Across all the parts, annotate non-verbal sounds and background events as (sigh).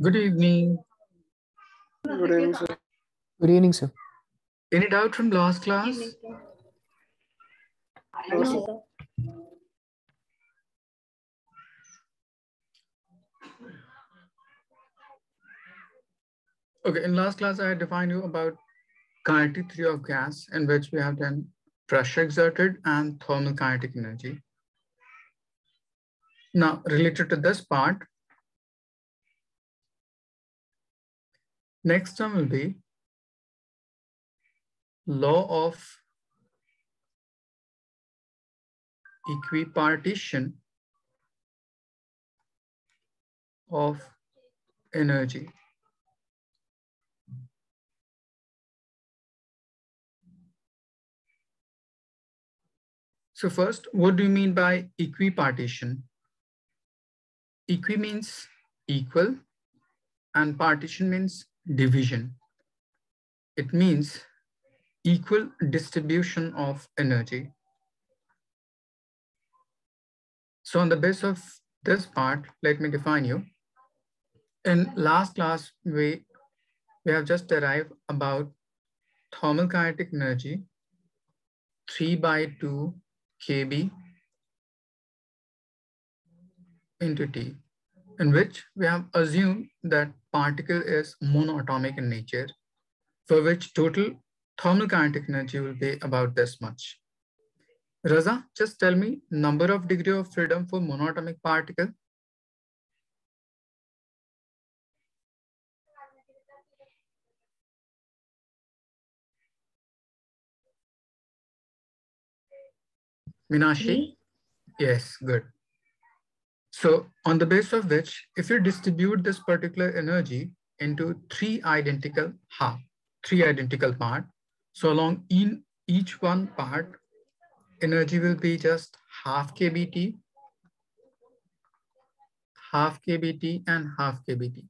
Good evening. Good evening, sir. Good evening, sir. Any doubt from last class? No, sir. Okay, in last class, I defined you about kinetic theory of gas in which we have done pressure exerted and thermal kinetic energy. Now, related to this part, next term will be law of equipartition of energy. So first, what do you mean by equipartition? Equi means equal and partition means division. It means equal distribution of energy. So on the basis of this part, let me define you. In last class, we, we have just derived about thermal kinetic energy 3 by 2 kb into T, in which we have assumed that particle is monoatomic in nature, for which total thermal kinetic energy will be about this much. Raza, just tell me number of degree of freedom for monoatomic particle. Minashi? Yes, good. So on the basis of which, if you distribute this particular energy into three identical half, three identical part, so along in each one part, energy will be just half kBt, half kBt and half kBt.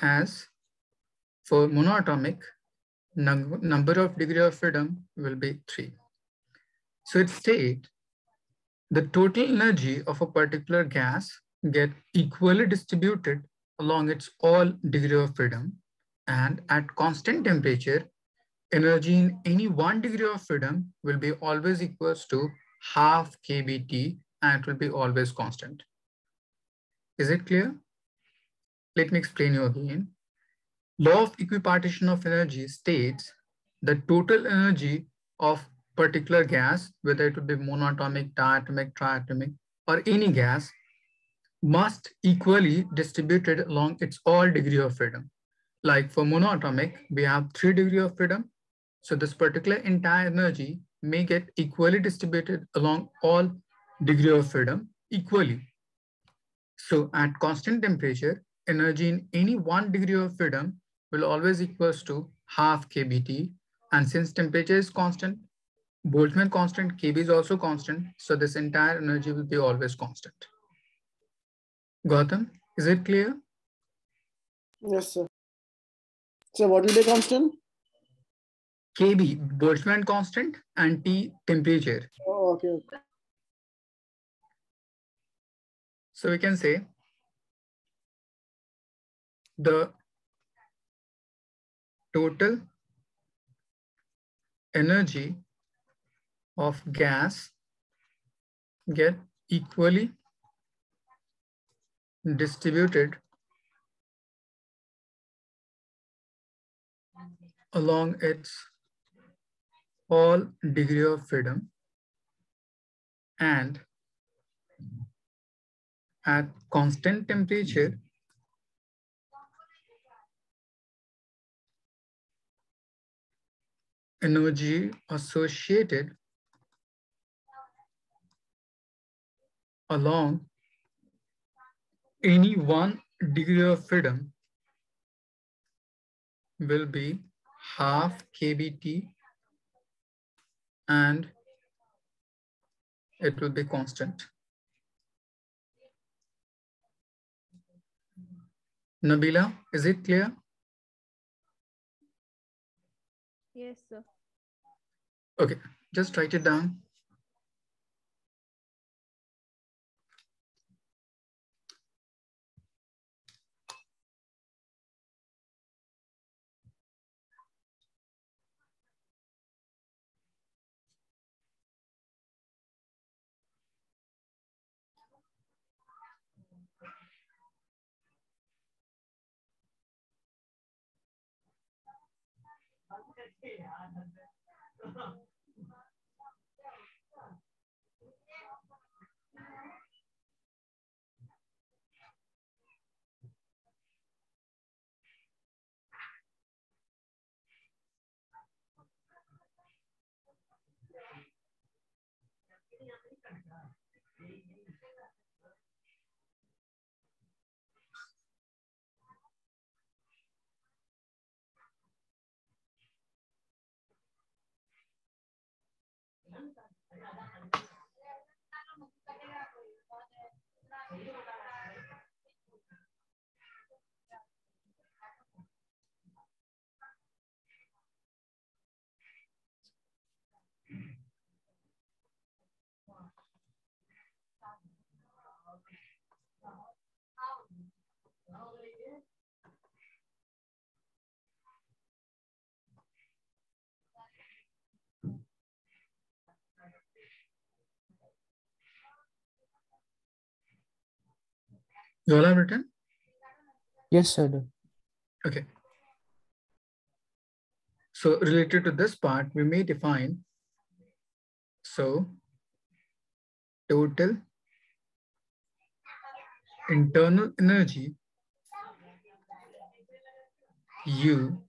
As for monoatomic, num number of degree of freedom will be three. So it states the total energy of a particular gas get equally distributed along its all degree of freedom and at constant temperature, energy in any one degree of freedom will be always equals to half kBt and it will be always constant. Is it clear? Let me explain you again. Law of equipartition of energy states the total energy of particular gas, whether it would be monatomic, diatomic, triatomic, or any gas, must equally distributed along its all degree of freedom. Like for monoatomic, we have three degree of freedom. So this particular entire energy may get equally distributed along all degree of freedom equally. So at constant temperature, energy in any one degree of freedom will always equals to half kBt. And since temperature is constant, Boltzmann constant, Kb is also constant. So this entire energy will be always constant. Gautam, is it clear? Yes, sir. So what will be constant? Kb, Boltzmann constant, and T, temperature. Oh, okay. okay. So we can say the total energy of gas get equally distributed along its all degree of freedom and at constant temperature energy associated along any one degree of freedom will be half kBt and it will be constant. Nabila, is it clear? Yes, sir. Okay, just write it down. Yeah. Gracias. You all have written? Yes, sir. Okay. So related to this part, we may define, so total internal energy U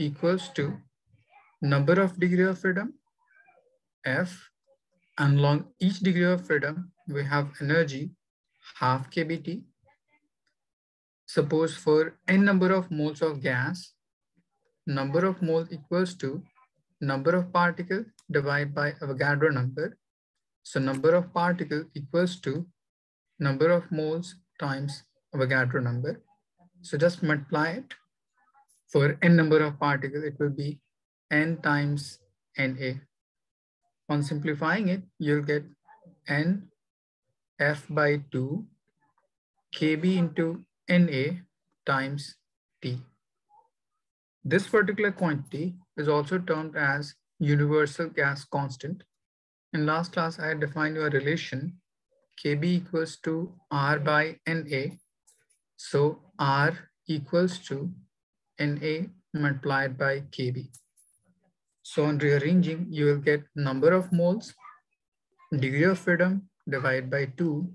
equals to number of degree of freedom F and along each degree of freedom, we have energy half kBT. Suppose for n number of moles of gas, number of moles equals to number of particle divided by Avogadro number. So number of particle equals to number of moles times Avogadro number. So just multiply it. For n number of particles, it will be n times Na. On simplifying it, you'll get n f by 2 kb into Na times T. This particular quantity is also termed as universal gas constant. In last class, I had defined a relation kb equals to R by Na. So R equals to Na multiplied by kb. So on rearranging, you will get number of moles, degree of freedom divided by 2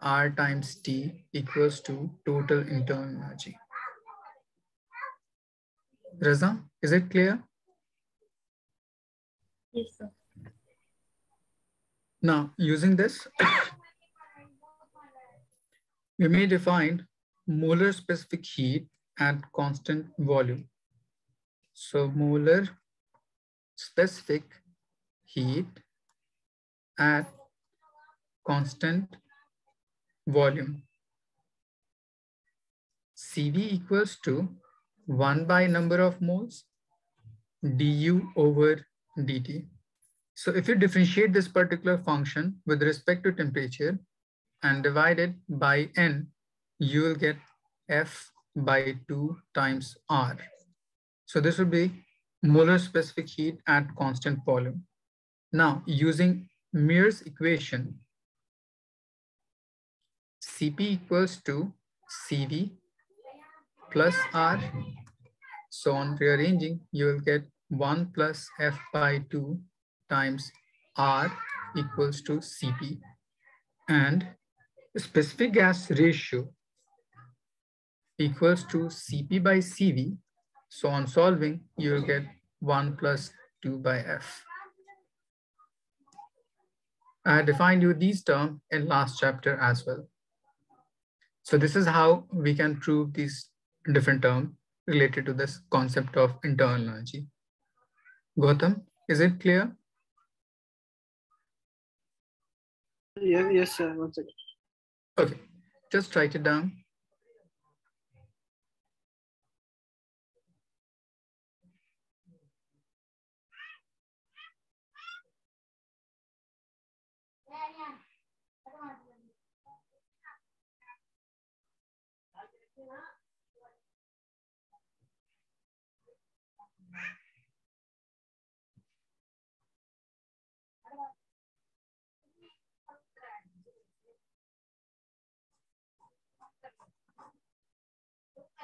R times T equals to total internal energy. Raza, is it clear? Yes, sir. Now, using this, we may define molar specific heat at constant volume. So molar specific heat at constant volume. CV equals to 1 by number of moles du over dt. So if you differentiate this particular function with respect to temperature and divide it by n, you will get F by 2 times R. So this will be molar specific heat at constant volume. Now, using Mayer's equation, Cp equals to Cv plus R. So on rearranging, you will get 1 plus F by 2 times R equals to Cp. And specific gas ratio equals to Cp by Cv. So on solving, you will get 1 plus 2 by F. I defined you these terms in last chapter as well. So this is how we can prove these different terms related to this concept of internal energy. Gautam, is it clear? Yes, yes, sir. One second. Okay, just write it down.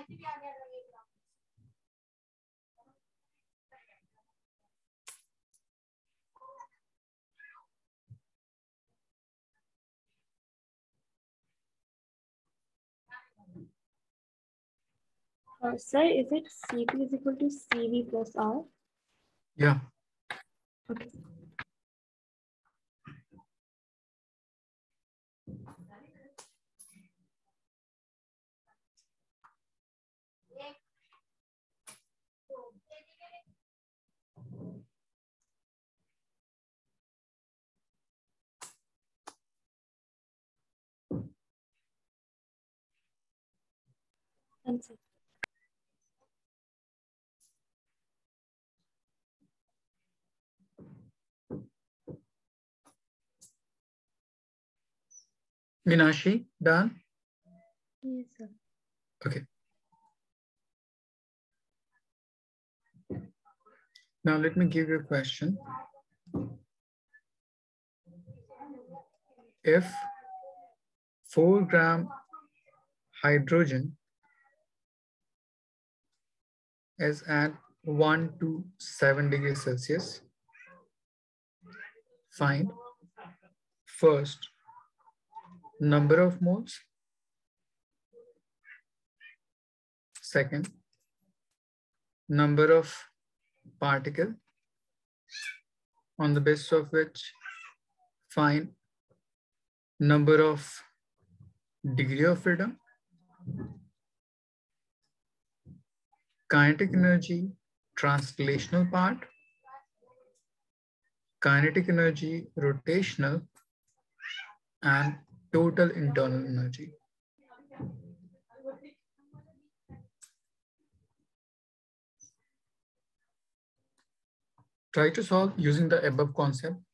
Uh, sir, is it Cp is equal to Cv plus R? Yeah. Okay. Minashi, done? Yes, sir. Okay. Now let me give you a question. If 4 gram hydrogen is at 1 to 7 degrees Celsius, find first number of moles, second number of particle on the basis of which find number of degree of freedom, kinetic energy, translational part, kinetic energy, rotational, and total internal energy. Try to solve using the above concept.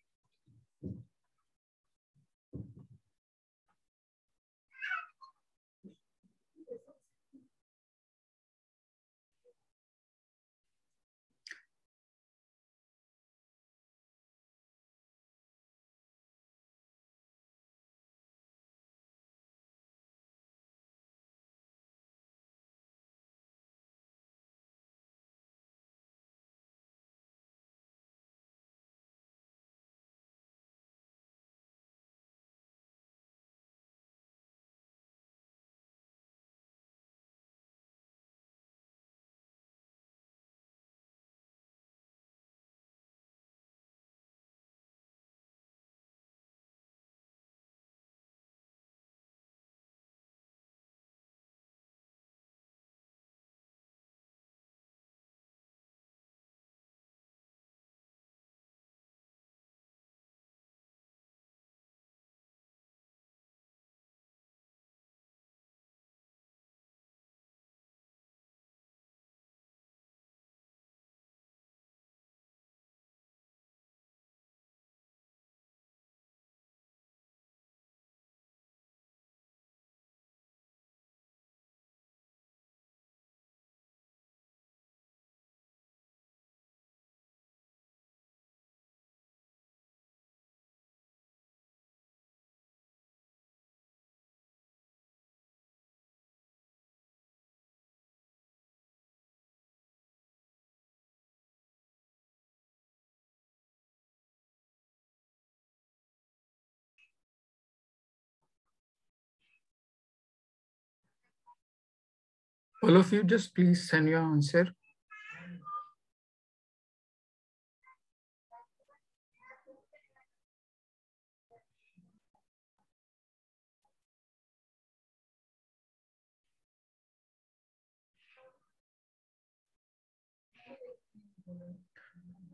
All of you just please send your answer.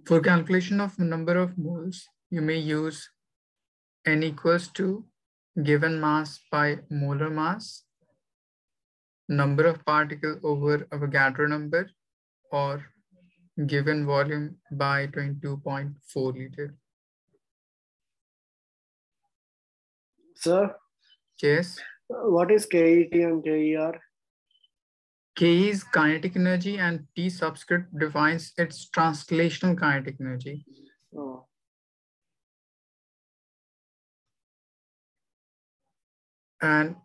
For calculation of number of moles, you may use n equals to given mass by molar mass, number of particle over Avogadro number, or given volume by 22.4 liter. Sir, Yes, what is KET and KER? K is kinetic energy and T subscript defines its translational kinetic energy. Oh, And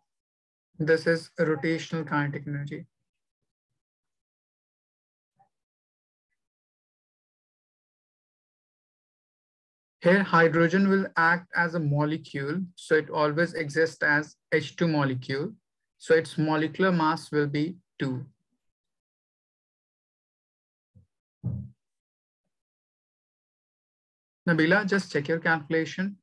this is rotational kinetic energy. Here, hydrogen will act as a molecule, so it always exists as H2 molecule. So its molecular mass will be 2. Nabila, just check your calculation.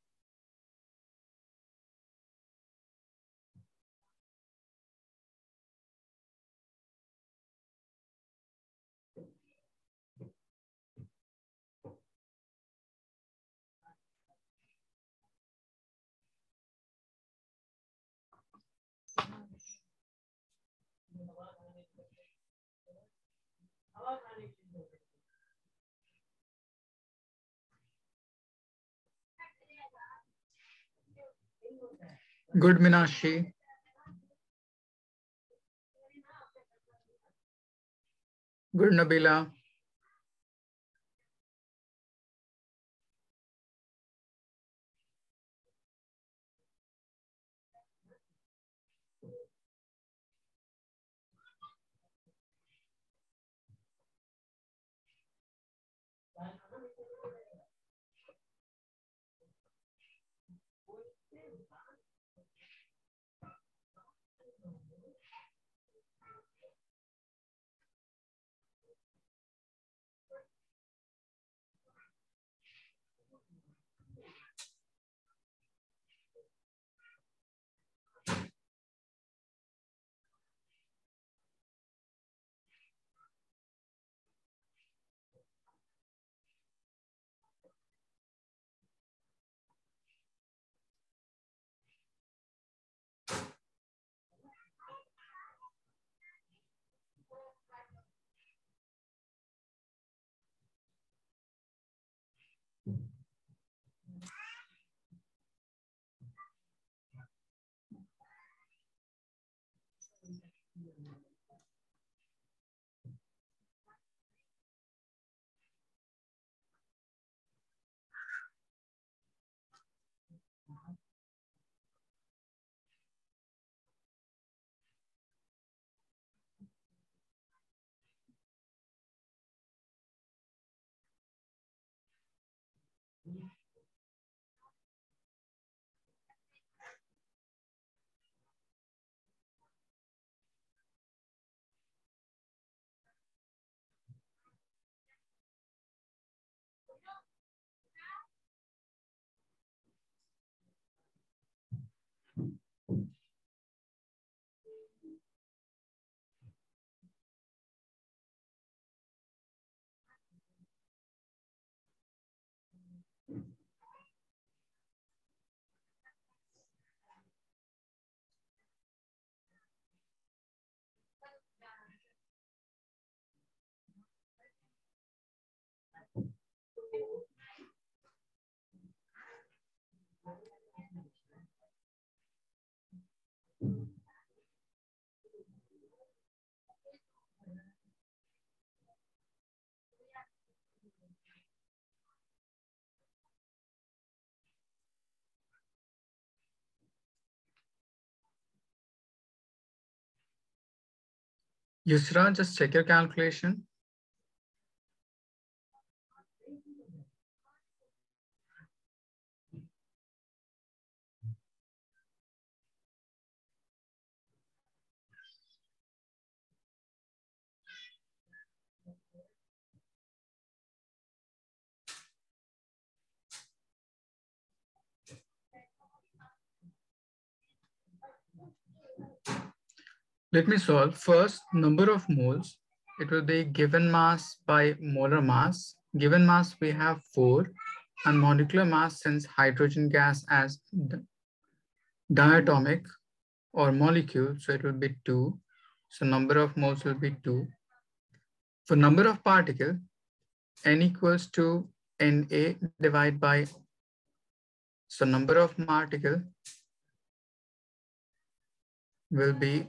Good, Minashi. Good, Nabila. Yusra, just check your calculation. Let me solve first number of moles. It will be given mass by molar mass. Given mass we have four and molecular mass since hydrogen gas as diatomic or molecule. So it will be two. So number of moles will be two. For number of particle, n equals to Na divided by, so number of particle will be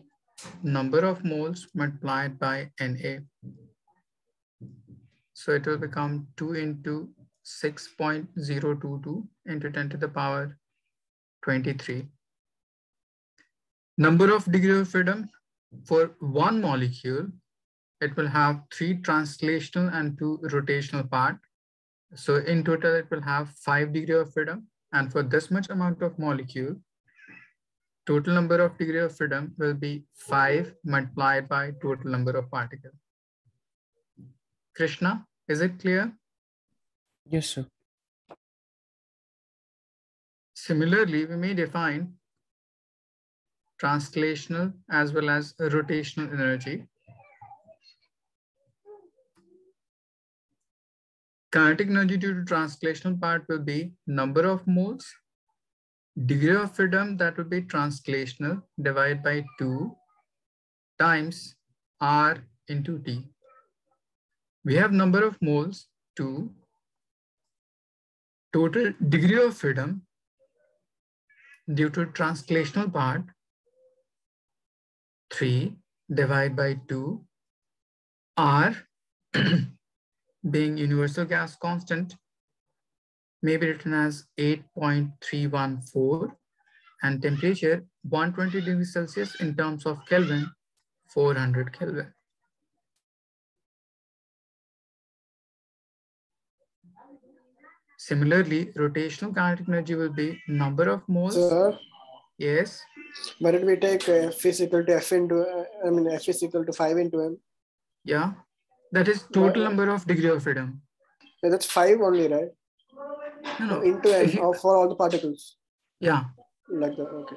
number of moles multiplied by Na. So it will become 2 into 6.022 into 10 to the power 23. Number of degree of freedom for one molecule, it will have three translational and two rotational part. So in total, it will have five degree of freedom. And for this much amount of molecule, total number of degree of freedom will be five multiplied by total number of particles. Krishna, is it clear? Yes, sir. Similarly, we may define translational as well as rotational energy. Kinetic energy due to translational part will be number of moles, degree of freedom that will be translational divided by 2 times R into T. We have number of moles 2, total degree of freedom due to translational part 3 divided by 2 R (clears throat) being universal gas constant may be written as 8.314 and temperature 120 degrees Celsius in terms of Kelvin 400 Kelvin. Similarly, rotational kinetic energy will be number of moles. Sir, Yes. why did we take uh, F is equal to F into, uh, I mean, F is equal to 5 into M? Yeah. That is total number of degree of freedom. Yeah, that's 5 only, right? No, no. Into you- uh, or for all the particles. Yeah. Like that, okay.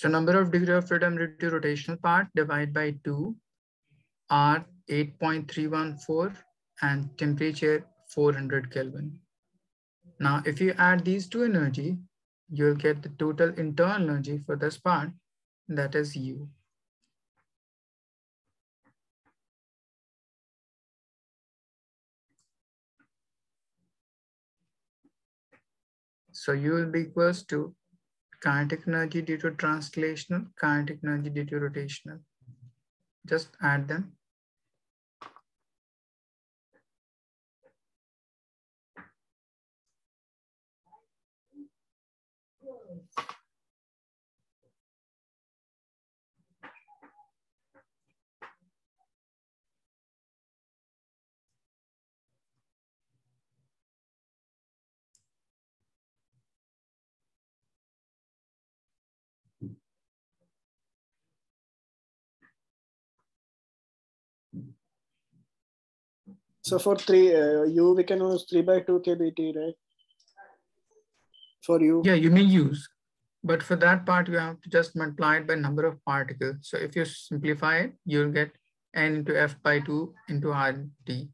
So number of degree of freedom due to rotational part divided by 2 are 8.314 and temperature 400 Kelvin. Now, if you add these two energy, you'll get the total internal energy for this part, that is U. So U will be equals to kinetic energy due to translational, kinetic energy due to rotational. Just add them. So for 3, uh, U, we can use 3 by 2 kBT, right? For U. Yeah, you may use, but for that part, you have to just multiply it by number of particles. So if you simplify it, you'll get n into f by 2 into RT.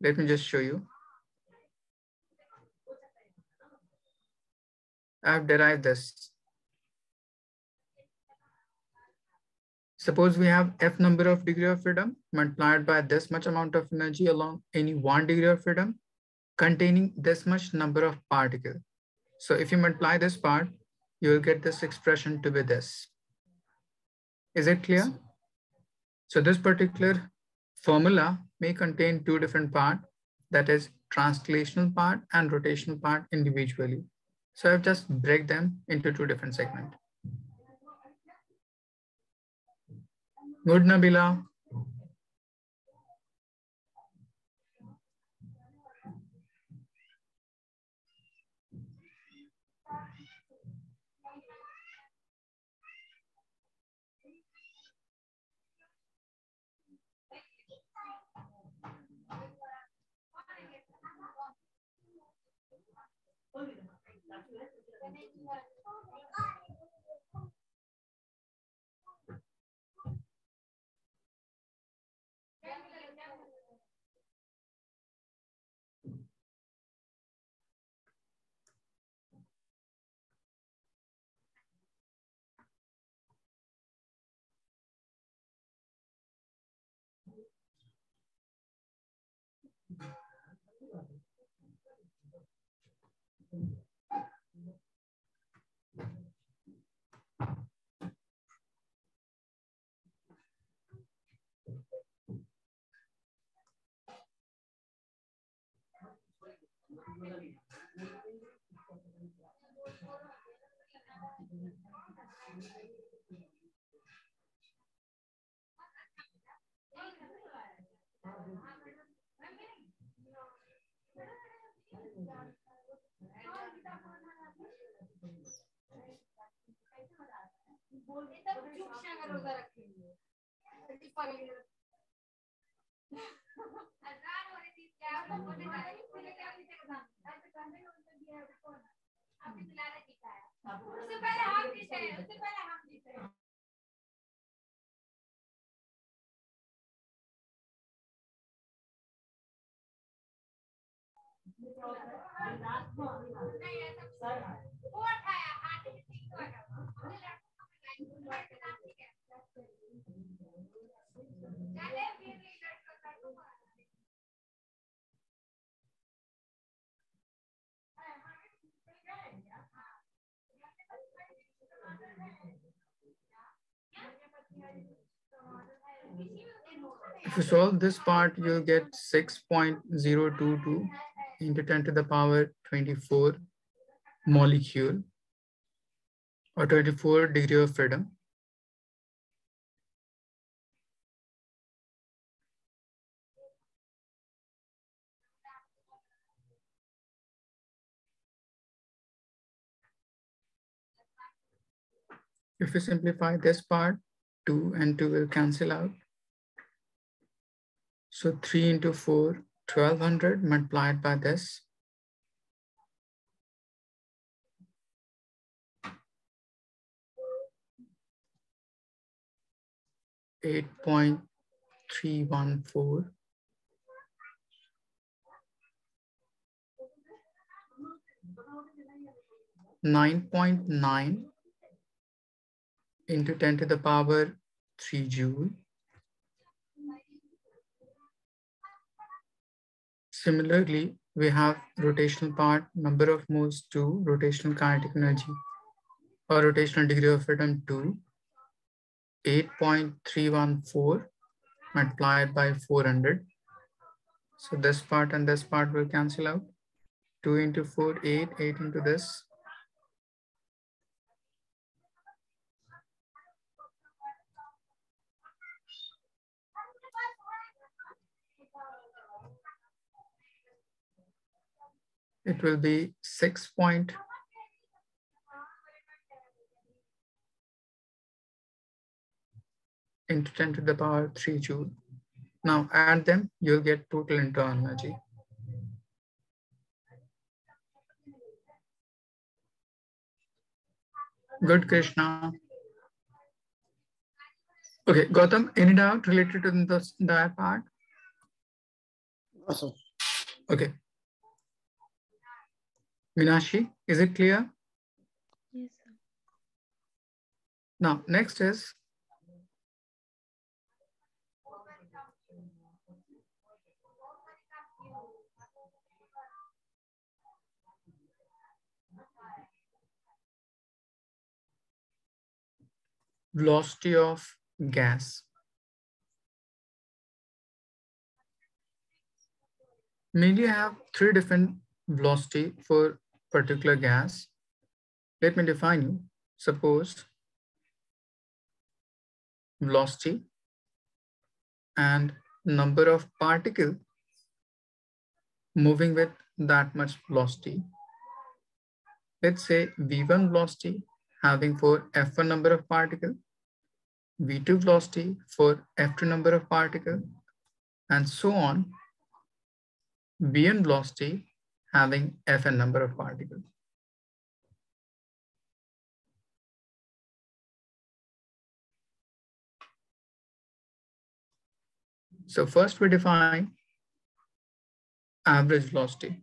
Let me just show you. I've derived this. Suppose we have f number of degree of freedom multiplied by this much amount of energy along any one degree of freedom containing this much number of particle. So if you multiply this part, you will get this expression to be this. Is it clear? So this particular formula may contain two different parts, that is translational part and rotational part individually. So I've just break them into two different good Nabila बोलते तब चुप से अगर रोजा रखेंगे अजान हो रही थी क्या वो बोले जा रही बोले क्या किसी के सामने ऐसे करने का उनसे दिया है कौन आपने बुलाया जीता है उससे पहले हम जीते हैं उससे पहले हम जीते हैं नहीं ऐसा sir If you solve this part, you'll get 6.022 into 10 to the power 24 molecule or 24 degree of freedom. If you simplify this part, 2 and 2 will cancel out. So 3 into 4, 1200 multiplied by this. Eight point three one four. Nine point nine into 10 to the power 3 joule. Similarly, we have rotational part, number of moles 2, rotational kinetic energy or rotational degree of freedom 2, 8.314 multiplied by 400. So this part and this part will cancel out. 2 into 4, 8, 8 into this, it will be 6 point into 10 to the power 3 joule. Now add them, you'll get total internal energy. Good, Krishna. Okay, Gautam, any doubt related to the, that part? Awesome. Okay. Minashi, is it clear? Yes, sir. Now, next is velocity of gas. Mainly have three different velocity for particular gas. Let me define you. Suppose velocity and number of particle moving with that much velocity. Let's say V1 velocity having for F1 number of particle, V2 velocity for F2 number of particle, and so on. Vn velocity having Fn number of particles. So first we define average velocity.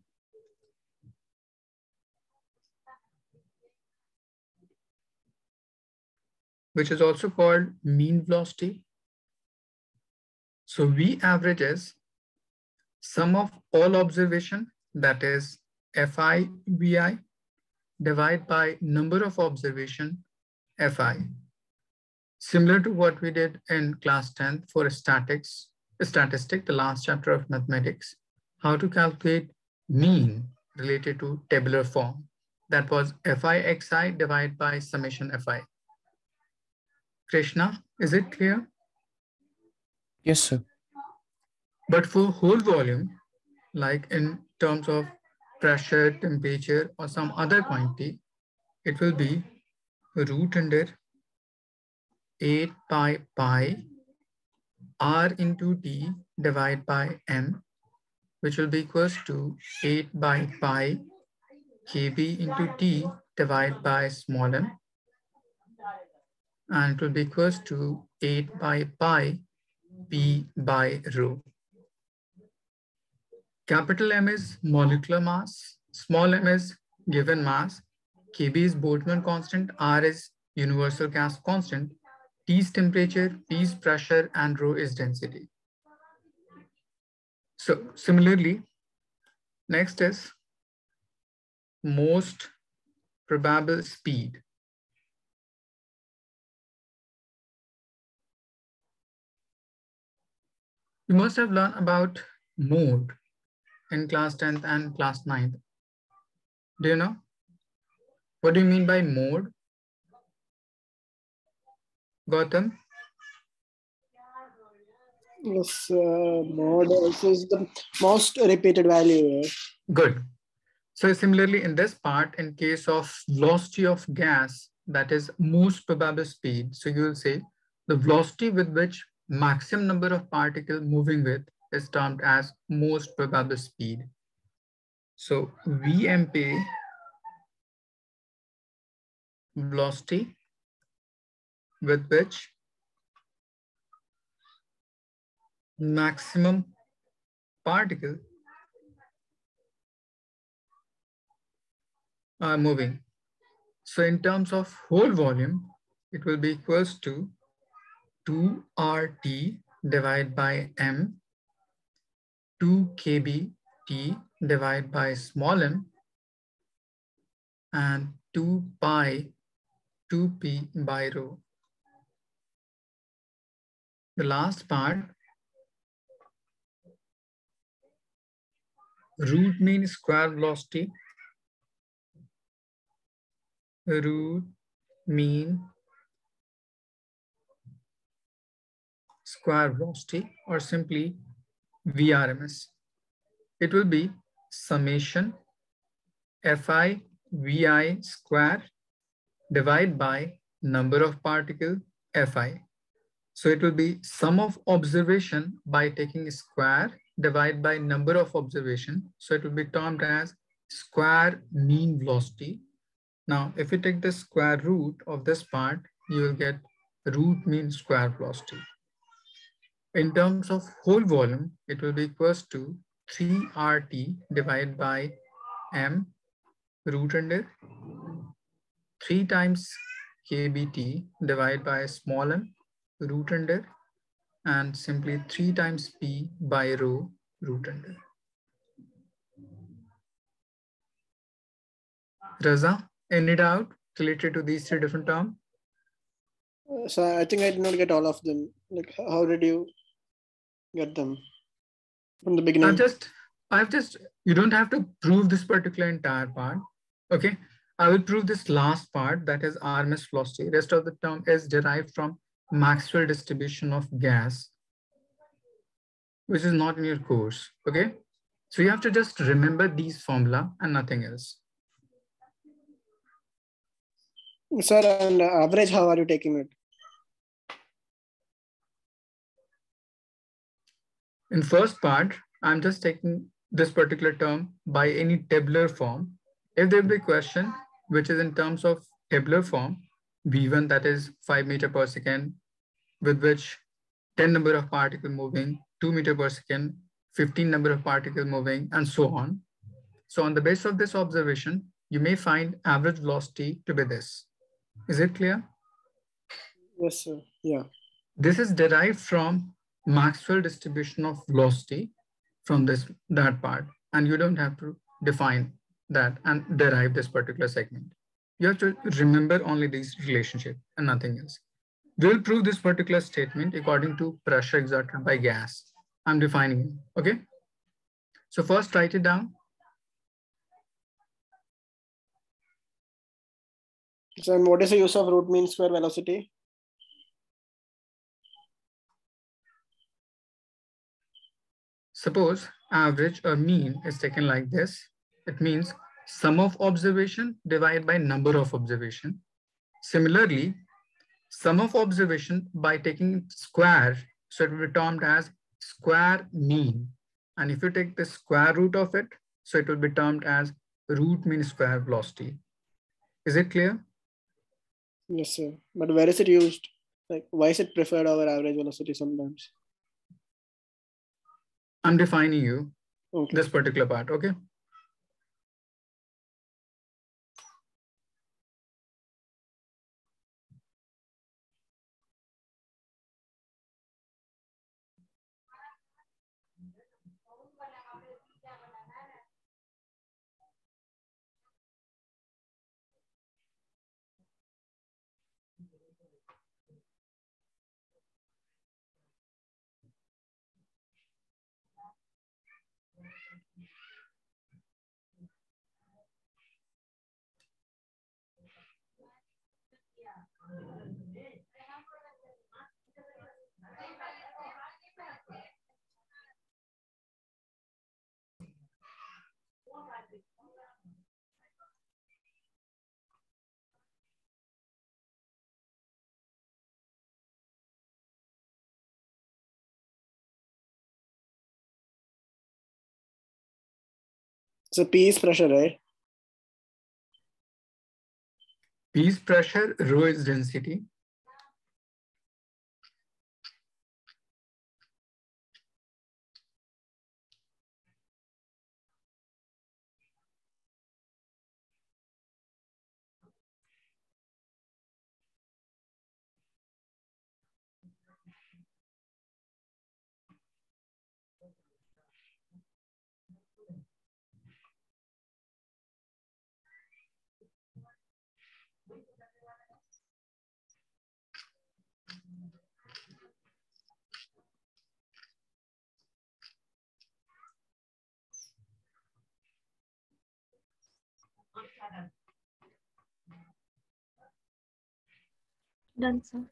which is also called mean velocity. So V average is sum of all observation, that is Fi Vi, divide by number of observation, Fi. Similar to what we did in class 10 for statics, statistic, the last chapter of mathematics, how to calculate mean related to tabular form. That was Fi xi divided by summation Fi. Krishna, is it clear? Yes, sir. But for whole volume, like in terms of pressure, temperature, or some other quantity, it will be root under 8 pi pi r into t divided by m, which will be equals to 8 by pi kb into t divided by small m. And it will be equals to 8 by pi p by rho. Capital M is molecular mass, small m is given mass, Kb is Boltzmann constant, R is universal gas constant, T is temperature, P is pressure, and rho is density. So similarly, next is most probable speed. You must have learned about mode in class 10th and class 9th. Do you know? What do you mean by mode? Gautam? Yes, uh, mod also is the most repeated value. Good. So similarly, in this part, in case of velocity of gas, that is most probable speed. So you will say the velocity with which maximum number of particles moving with is termed as most probable speed. So VMP velocity with which maximum particle are moving. So in terms of whole volume, it will be equals to 2RT divided by M, 2 kb T divided by small m, and 2 pi 2p by rho. The last part, root mean square velocity, root mean square velocity or simply VRMS. It will be summation Fi Vi square divided by number of particle Fi. So it will be sum of observation by taking square divided by number of observation. So it will be termed as square mean velocity. Now, if you take the square root of this part, you will get root mean square velocity. In terms of whole volume, it will be equals to 3RT divided by M root under 3 times KBT divided by small m root under and simply 3 times P by rho root under. Raza, any doubt related to these three different terms? So I think I did not get all of them. Like, how did you get them from the beginning? I've just, I've just, you don't have to prove this particular entire part. Okay. I will prove this last part that is RMS velocity. Rest of the term is derived from Maxwell distribution of gas, which is not in your course. Okay. So you have to just remember these formula and nothing else. Sir, and average, how are you taking it? In first part, I'm just taking this particular term by any tabular form. If there be a question which is in terms of tabular form, V1 that is 5 meter per second, with which 10 number of particle moving, 2 meter per second, 15 number of particle moving, and so on. So on the basis of this observation, you may find average velocity to be this. Is it clear? Yes, sir. Yeah. This is derived from Maxwell distribution of velocity from this that part. And you don't have to define that and derive this particular segment. You have to remember only this relationship and nothing else. We'll prove this particular statement according to pressure exerted by gas. I'm defining it, okay? So first write it down. So, and what is the use of root mean square velocity? Suppose average or mean is taken like this. It means sum of observation divided by number of observation. Similarly, sum of observation by taking square, so it will be termed as square mean. And if you take the square root of it, so it will be termed as root mean square velocity. Is it clear? Yes, sir. But where is it used? Like, why is it preferred over average velocity sometimes? I'm defining you Okay. this particular part, okay? So P is pressure, right? P is pressure, rho is density. Done, sir.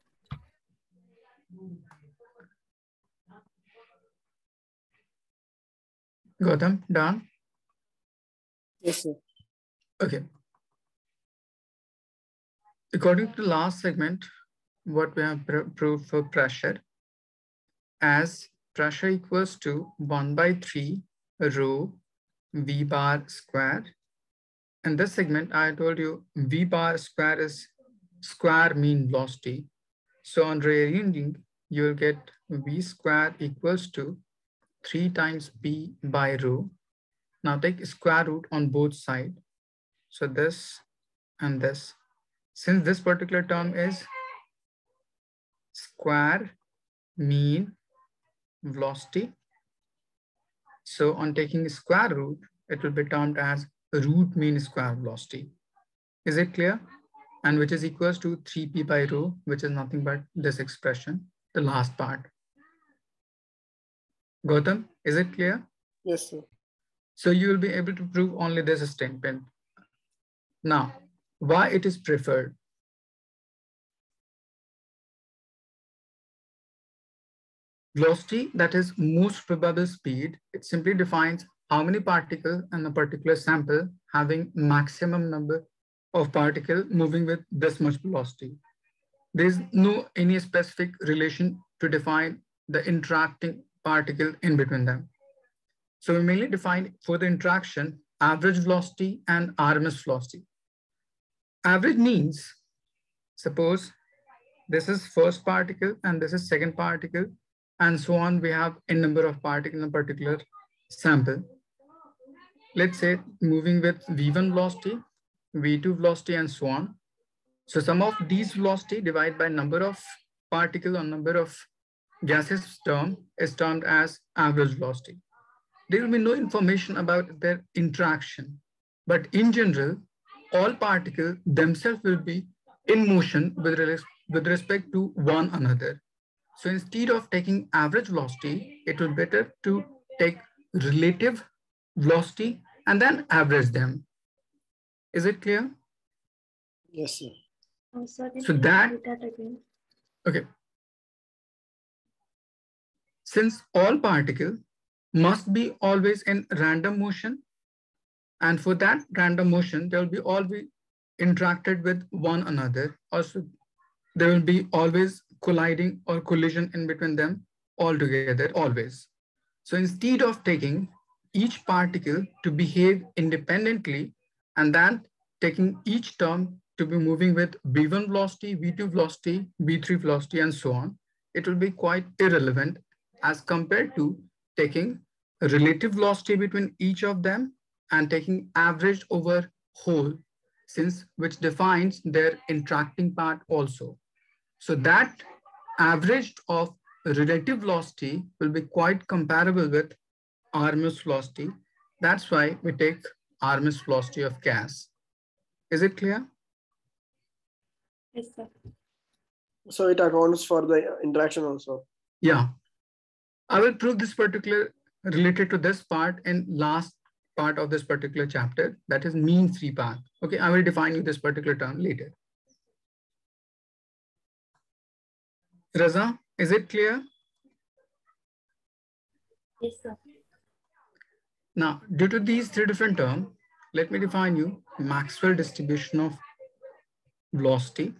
Gautam, done? Yes, sir. Okay. According to the last segment, what we have pr- proved for pressure as pressure equals to 1 by 3 rho v bar square. In this segment, I told you v bar square is square mean velocity. So on rearranging, you will get v square equals to 3 times p by rho. Now take square root on both sides. So this and this. Since this particular term is square mean velocity, so on taking square root, it will be termed as root mean square velocity. Is it clear? And which is equals to 3p by rho, which is nothing but this expression, the last part. Gautam, is it clear? Yes, sir. So you will be able to prove only this statement. Now, why it is preferred? Velocity, that is most probable speed, it simply defines how many particles in a particular sample having maximum number of particle moving with this much velocity. There is no any specific relation to define the interacting particle in between them. So we mainly define for the interaction average velocity and RMS velocity. Average means, suppose this is first particle and this is second particle and so on. We have a number of particles in a particular sample. Let's say moving with V1 velocity, V2 velocity and so on. So sum of these velocity divided by number of particle or number of gases term is termed as average velocity there will be no information about their interaction. But in general, all particles themselves will be in motion with, res with respect to one another. So instead of taking average velocity, it will be better to take relative velocity and then average them. Is it clear? Yes, sir. Sir, can So that- that again? Okay. Since all particles must be always in random motion, and for that random motion, they will be all be interacted with one another. Also, there will be always colliding or collision in between them altogether, always. So instead of taking each particle to behave independently and then taking each term to be moving with v1 velocity, v2 velocity, v3 velocity, and so on, it will be quite irrelevant as compared to taking relative velocity between each of them and taking average over whole, since which defines their interacting part also. So that average of relative velocity will be quite comparable with RMS velocity. That's why we take RMS velocity of gas. Is it clear? Yes, sir. So it accounts for the interaction also. Yeah. I will prove this particular related to this part in last part of this particular chapter, that is mean free path. Okay, I will define you this particular term later. Raza, is it clear? Yes, sir. Now, due to these three different terms, let me define you Maxwell distribution of velocity.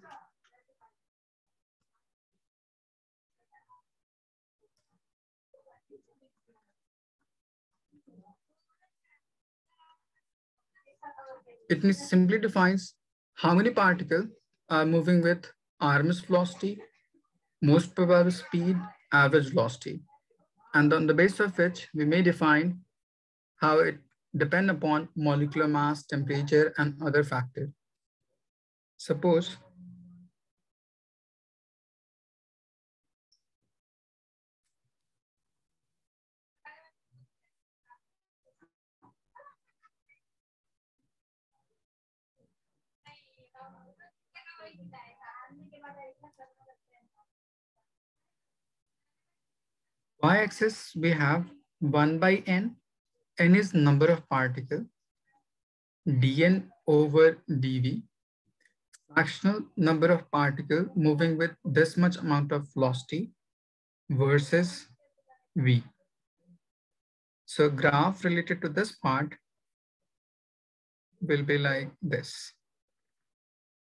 It simply defines how many particles are moving with RMS velocity, most probable speed, average velocity. And on the basis of which we may define how it depend upon molecular mass, temperature, and other factors. Suppose y-axis we have 1 by n n is number of particle, dn over dv, fractional number of particle moving with this much amount of velocity versus v. So graph related to this part will be like this.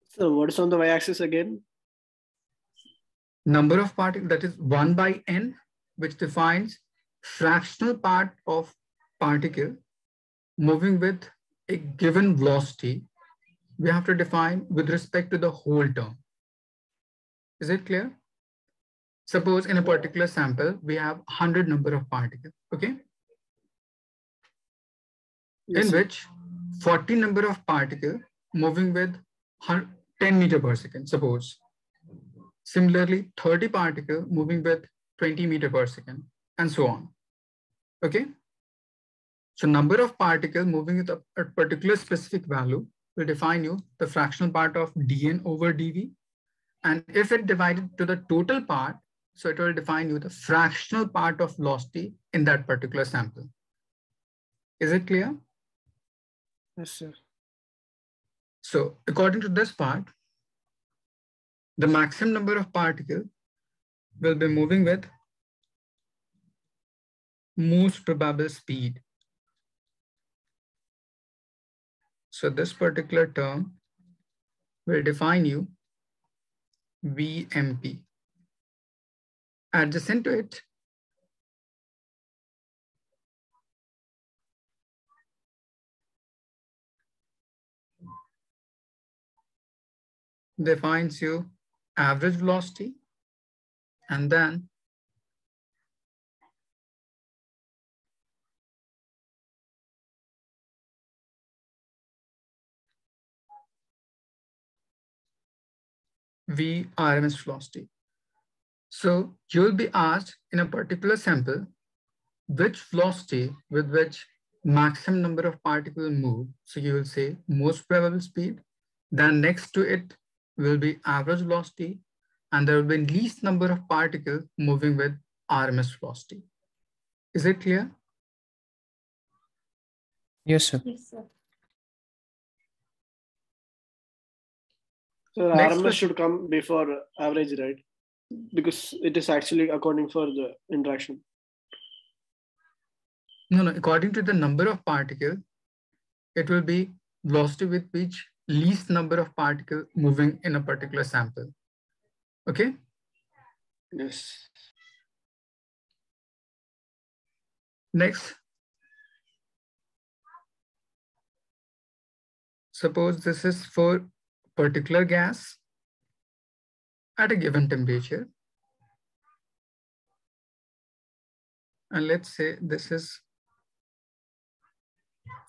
So what is on the y-axis again? Number of particles, that is 1 by n, which defines fractional part of particle moving with a given velocity, we have to define with respect to the whole term. Is it clear? Suppose in a particular sample, we have 100 number of particles, okay? Yes, in which 40 number of particle moving with 10 meter per second, suppose. Similarly, 30 particle moving with 20 meter per second, and so on. Okay? So number of particles moving with a, a particular specific value will define you the fractional part of dn over dv. And if it divided to the total part, so it will define you the fractional part of velocity in that particular sample. Is it clear? Yes, sir. So according to this part, the maximum number of particles will be moving with most probable speed. So this particular term will define you VMP. Adjacent to it, defines you average velocity and then V RMS velocity. So you'll be asked in a particular sample, which velocity with which maximum number of particles move. So you will say most probable speed. Then next to it will be average velocity. And there will be least number of particles moving with RMS velocity. Is it clear? Yes, sir. Yes, sir. So Next RMS should come before average, right? Because it is actually according for the interaction. No, no, according to the number of particles, it will be velocity with which least number of particles moving in a particular sample. Okay? Yes. Next, suppose this is for particular gas at a given temperature. And let's say this is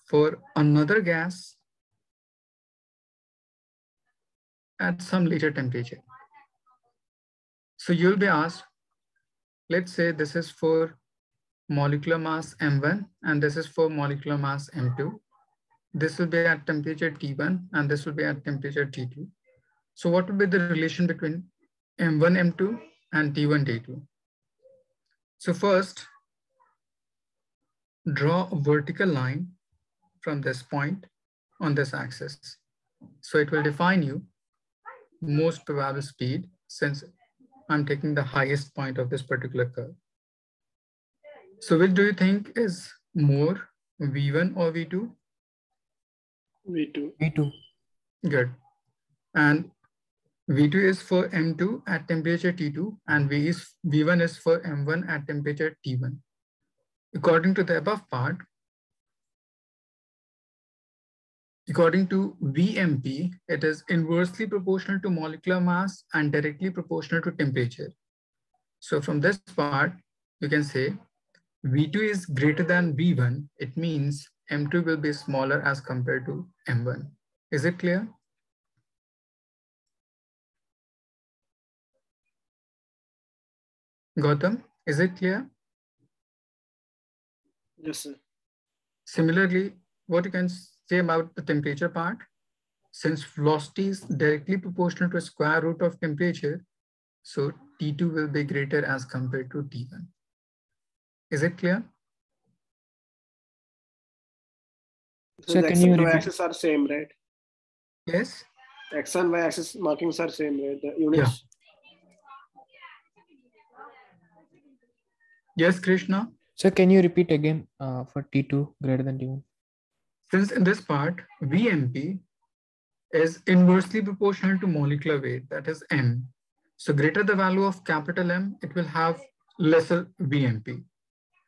for another gas at some later temperature. So you'll be asked, let's say this is for molecular mass M1 and this is for molecular mass M2. This will be at temperature T1 and this will be at temperature T2. So what would be the relation between M1, M2 and T1, T2? So first, draw a vertical line from this point on this axis. So it will define you most probable speed since I'm taking the highest point of this particular curve. So which do you think is more V1 or V2? V2. V2. Good. And V2 is for M2 at temperature T2 and V is, V1 is for M1 at temperature T1. According to the above part, according to VMP, it is inversely proportional to molecular mass and directly proportional to temperature. So from this part, you can say V2 is greater than V1, it means M2 will be smaller as compared to M1. Is it clear? Gautam, is it clear? Yes, sir. Similarly, what you can say about the temperature part, since velocity is directly proportional to square root of temperature, so T2 will be greater as compared to T1. Is it clear? So Sir, the can X you and Y repeat? axis are same, right? Yes. X and Y axis markings are same, right? The units. Yes, Krishna. So can you repeat again uh, for T2 greater than T1? Since in this part, VMP is inversely proportional to molecular weight, that is M. So greater the value of capital M, it will have lesser VMP.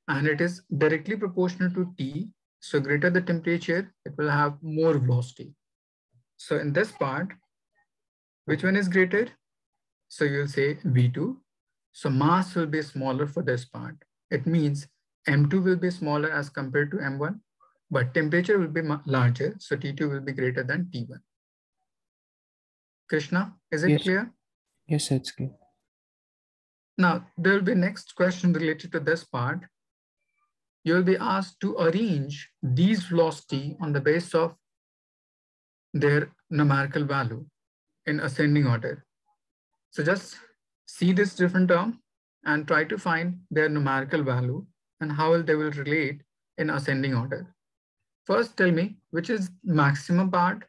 And it is directly proportional to T. So greater the temperature, it will have more hmm. velocity. So in this part, which one is greater? So you'll say V2. So mass will be smaller for this part. It means M2 will be smaller as compared to M1 but temperature will be larger, so T2 will be greater than T1. Krishna, is it Yes. clear? Yes, it's clear. Now, there will be next question related to this part. You will be asked to arrange these velocity on the basis of their numerical value in ascending order. So just see this different term and try to find their numerical value and how they will relate in ascending order. First, tell me which is maximum part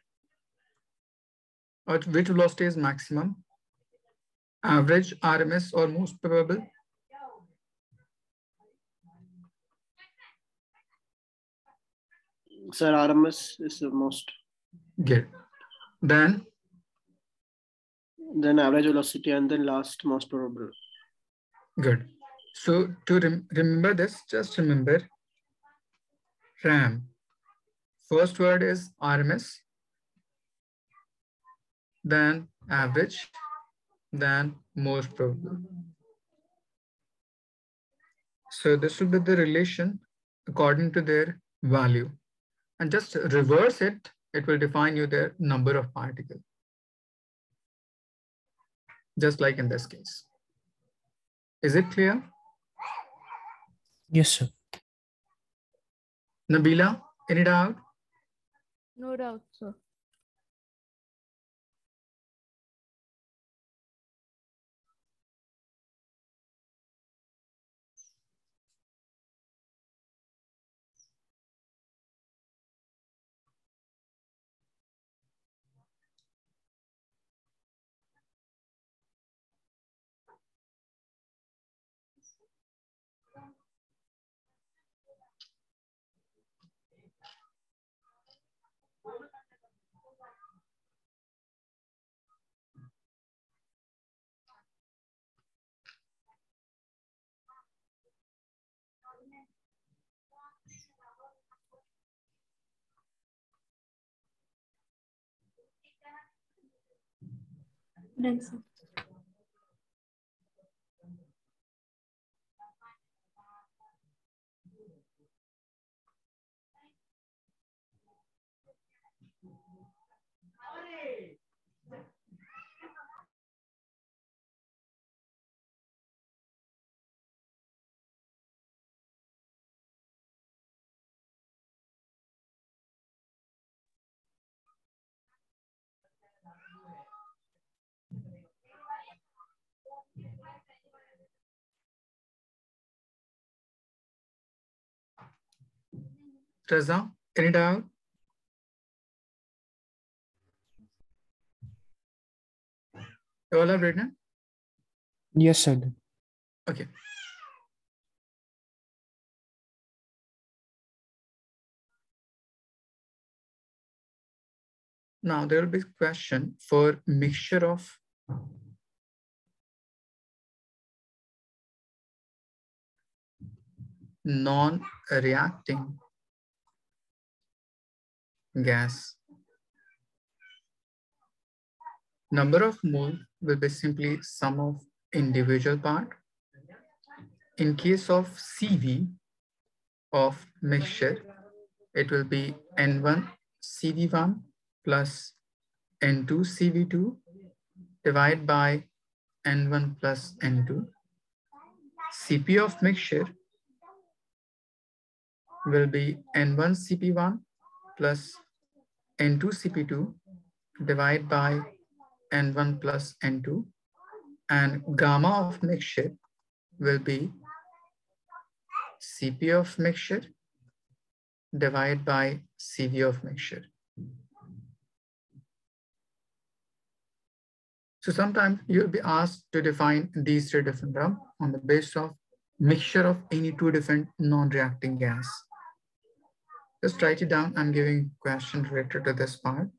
or which velocity is maximum? Average, RMS, or most probable? Sir, RMS is the most. Good. Then, Then average velocity and then last most probable. good. So to rem remember this, just remember RAM. First word is RMS, then average, then most probable. So this will be the relation according to their value. And just reverse it, it will define you the number of particles. Just like in this case. Is it clear? Yes, sir. Nabila, any doubt? No doubt, sir. Done, sir. Reza, any doubt? You all have written? Yes, sir. Okay. Now there will be question for mixture of non-reacting gas. Number of mole will be simply sum of individual part. In case of CV of mixture, it will be N1 CV1 plus N2 CV2 divided by N1 plus N2. CP of mixture will be N1 CP1 plus N2 CP2 divided by N1 plus N2 and gamma of mixture will be Cp of mixture divided by Cv of mixture. So sometimes you'll be asked to define these three different terms on the basis of mixture of any two different non-reacting gas. Just write it down. I'm giving question related to this part.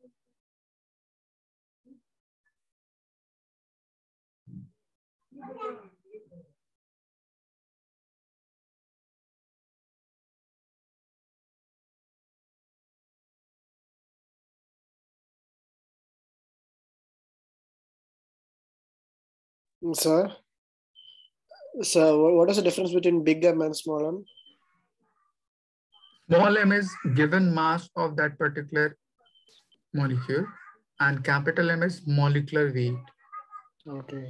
Sir, so what is the difference between big M and small m? Small m is given mass of that particular molecule and capital M is molecular weight. Okay.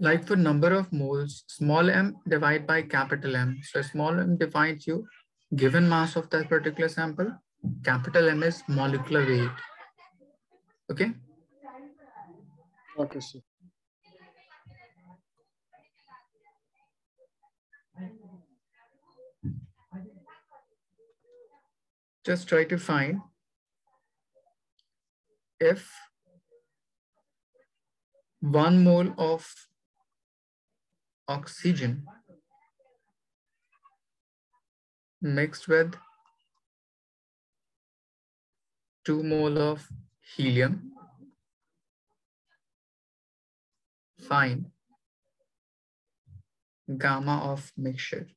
Like for number of moles, small m divided by capital M. So small m defines you given mass of that particular sample. Capital M is molecular weight. Okay. Okay, sir. Just try to find if one mole of oxygen mixed with two mole of helium find gamma of mixture.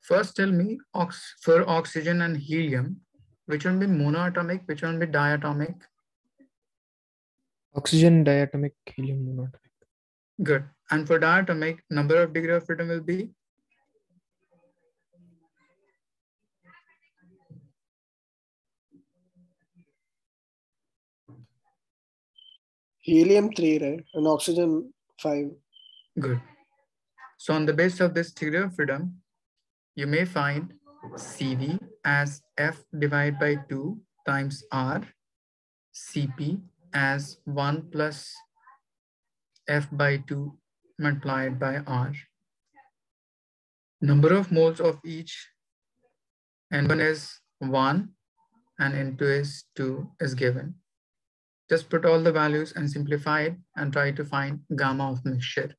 First, tell me ox for oxygen and helium, which one be monoatomic, which one be diatomic? Oxygen diatomic, helium monatomic. Good. And for diatomic, number of degree of freedom will be Helium 3, right? And oxygen 5. good. So on the basis of this degree of freedom, you may find CV as F divided by 2 times R, CP as 1 plus F by 2 multiplied by R. Number of moles of each, N1 is 1 and N2 is 2 is given. just put all the values and simplify it and try to find gamma of mixture.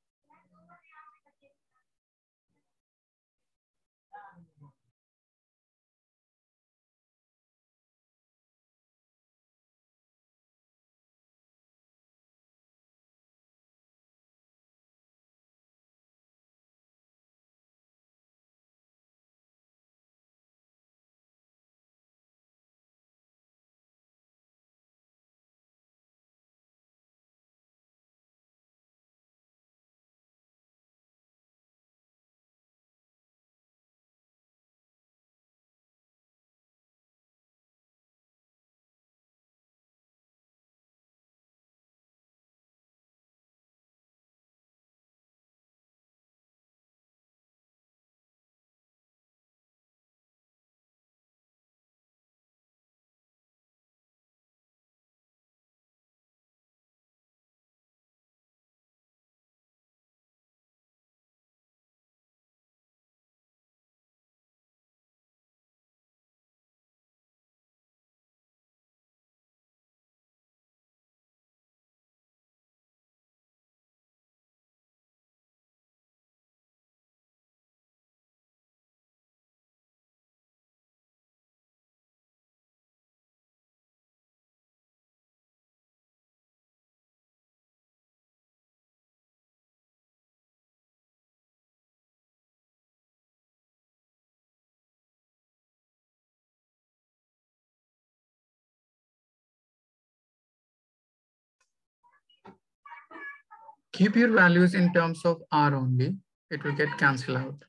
Keep your values in terms of R only. It will get cancelled out.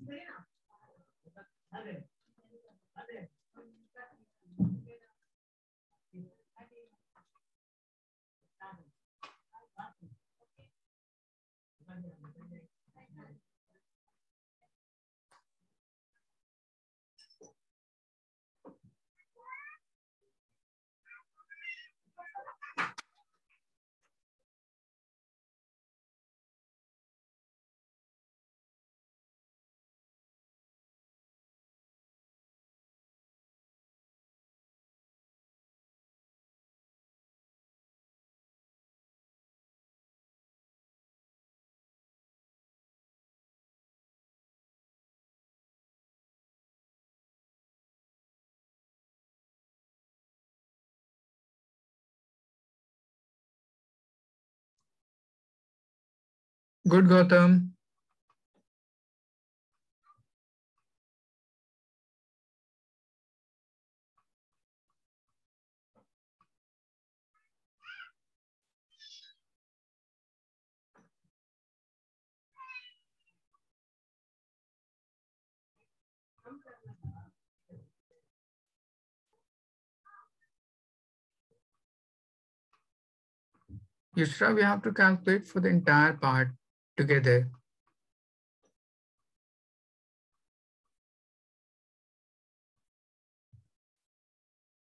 Bueno, okay. Good, Gautam. Yusra, we have to calculate for the entire part together.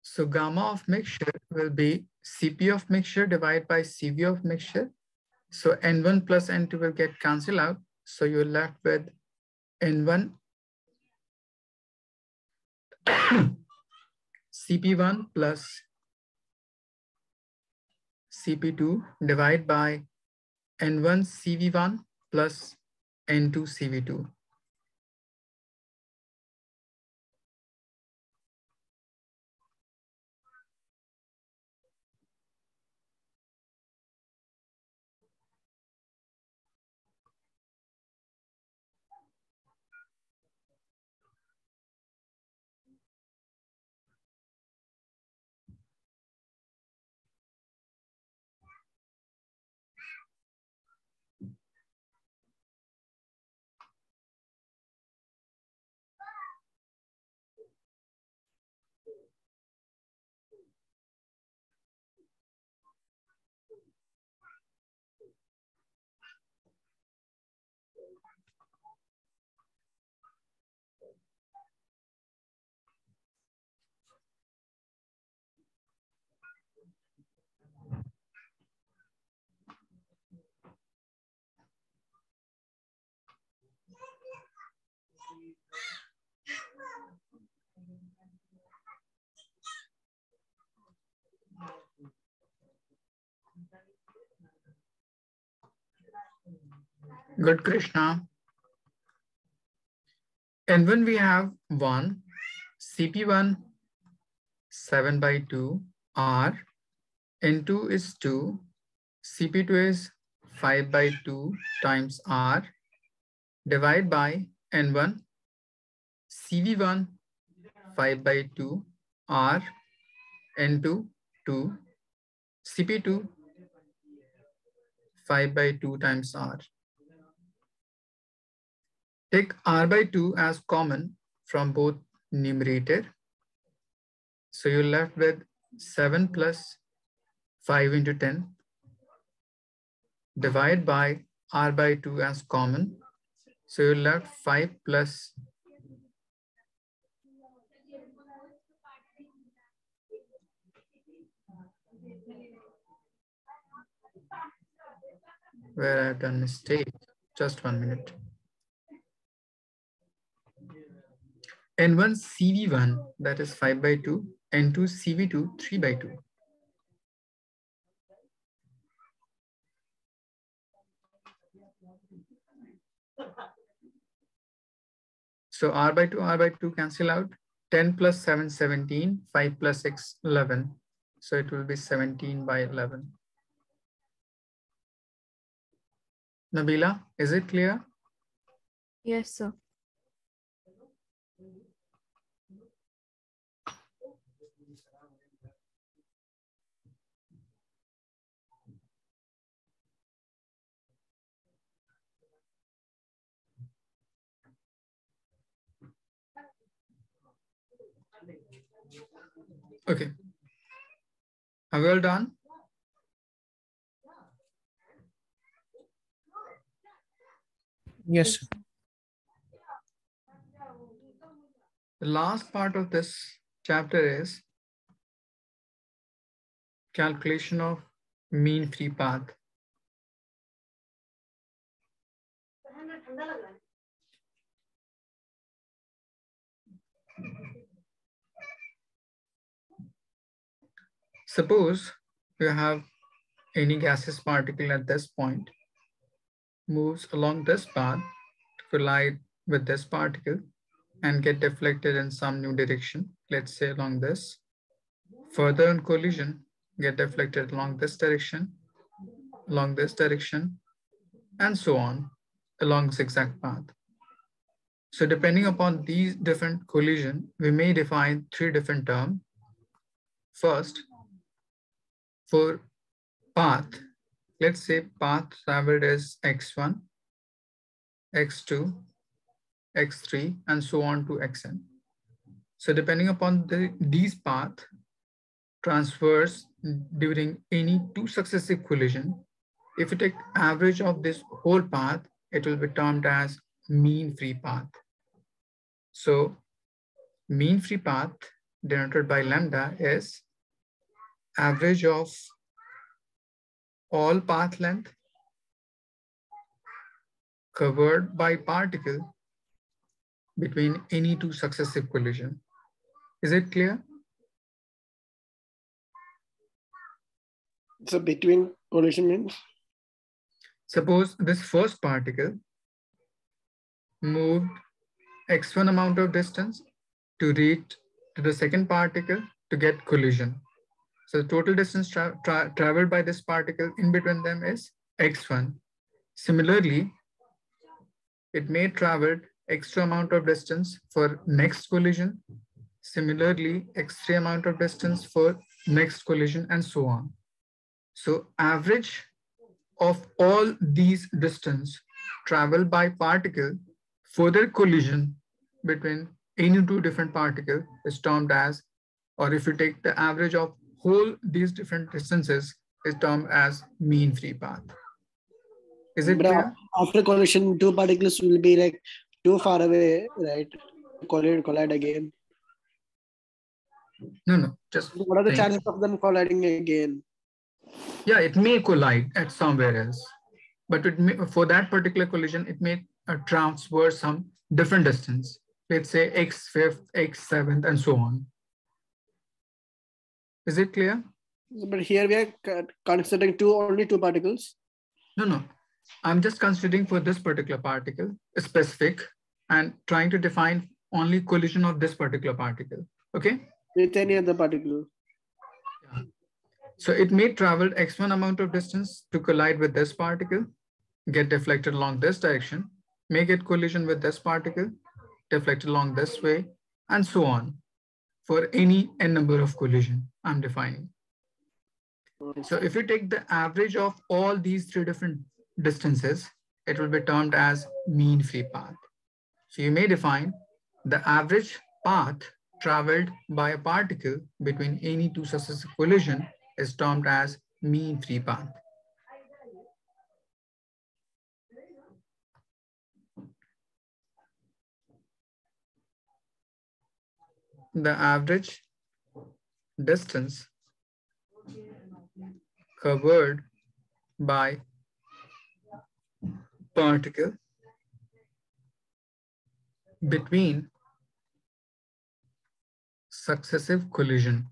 So gamma of mixture will be Cp of mixture divided by Cv of mixture. So N1 plus N2 will get cancelled out. So you're left with N1 (coughs) CP1 plus CP2 divided by N1 CV1 plus N2 CV2. Good, Krishna. And when we have 1, CP1 7 by 2 R, N2 is 2, CP2 is 5 by 2 times R, divide by N1, CV1 5 by 2 R, N2 2, CP2 5 by 2 times R. Take R by 2 as common from both numerator. So you're left with 7 plus 5 into 10. Divide by R by 2 as common. So you're left 5 plus where I've done mistake. Just one minute. N1 CV1, that is 5 by 2, N2 CV2, 3 by 2. So R by 2, R by 2 cancel out. 10 plus 7, 17, 5 plus 6, 11. So it will be 17 by 11. Nabila, is it clear? Yes, sir. Okay. Ah, Are we all done? Yes. sir. The last part of this chapter is calculation of mean free path. Suppose you have any gaseous particle at this point, moves along this path to collide with this particle and get deflected in some new direction, let's say along this. Further on collision, get deflected along this direction, along this direction, and so on along zigzag path. So depending upon these different collision, we may define three different terms. First, for path, let's say path traveled is x1, x2, x3, and so on to xn. So depending upon the, these path transfers during any two successive collision, if you take average of this whole path, it will be termed as mean free path. So mean free path denoted by lambda is average of all path length covered by particle between any two successive collision. Is it clear? So between collision means Suppose this first particle moved x1 amount of distance to reach to the second particle to get collision. So the total distance tra tra traveled by this particle in between them is x1. Similarly, it may travel extra amount of distance for next collision. Similarly, extra amount of distance for next collision and so on. So average of all these distance traveled by particle further collision between any two different particle is termed as, or if you take the average of whole these different distances is termed as mean free path. Is it but clear? after collision, two particles will be like too far away, right? Collide, collide again. No, no, just What are the think. chances of them colliding again? Yeah, it may collide at somewhere else, but it may, for that particular collision, it may uh, transverse some different distance. Let's say x fifth, x seventh, and so on. Is it clear? But here we are considering two only two particles. No, no. I'm just considering for this particular particle specific and trying to define only collision of this particular particle. Okay. With any other particle. So it may travel x1 amount of distance to collide with this particle, get deflected along this direction, may get collision with this particle, deflected along this way, and so on for any n number of collision I'm defining. So if you take the average of all these three different distances, it will be termed as mean free path. So you may define the average path traveled by a particle between any two successive collision is termed as mean free path. The average distance covered by particle between successive collision.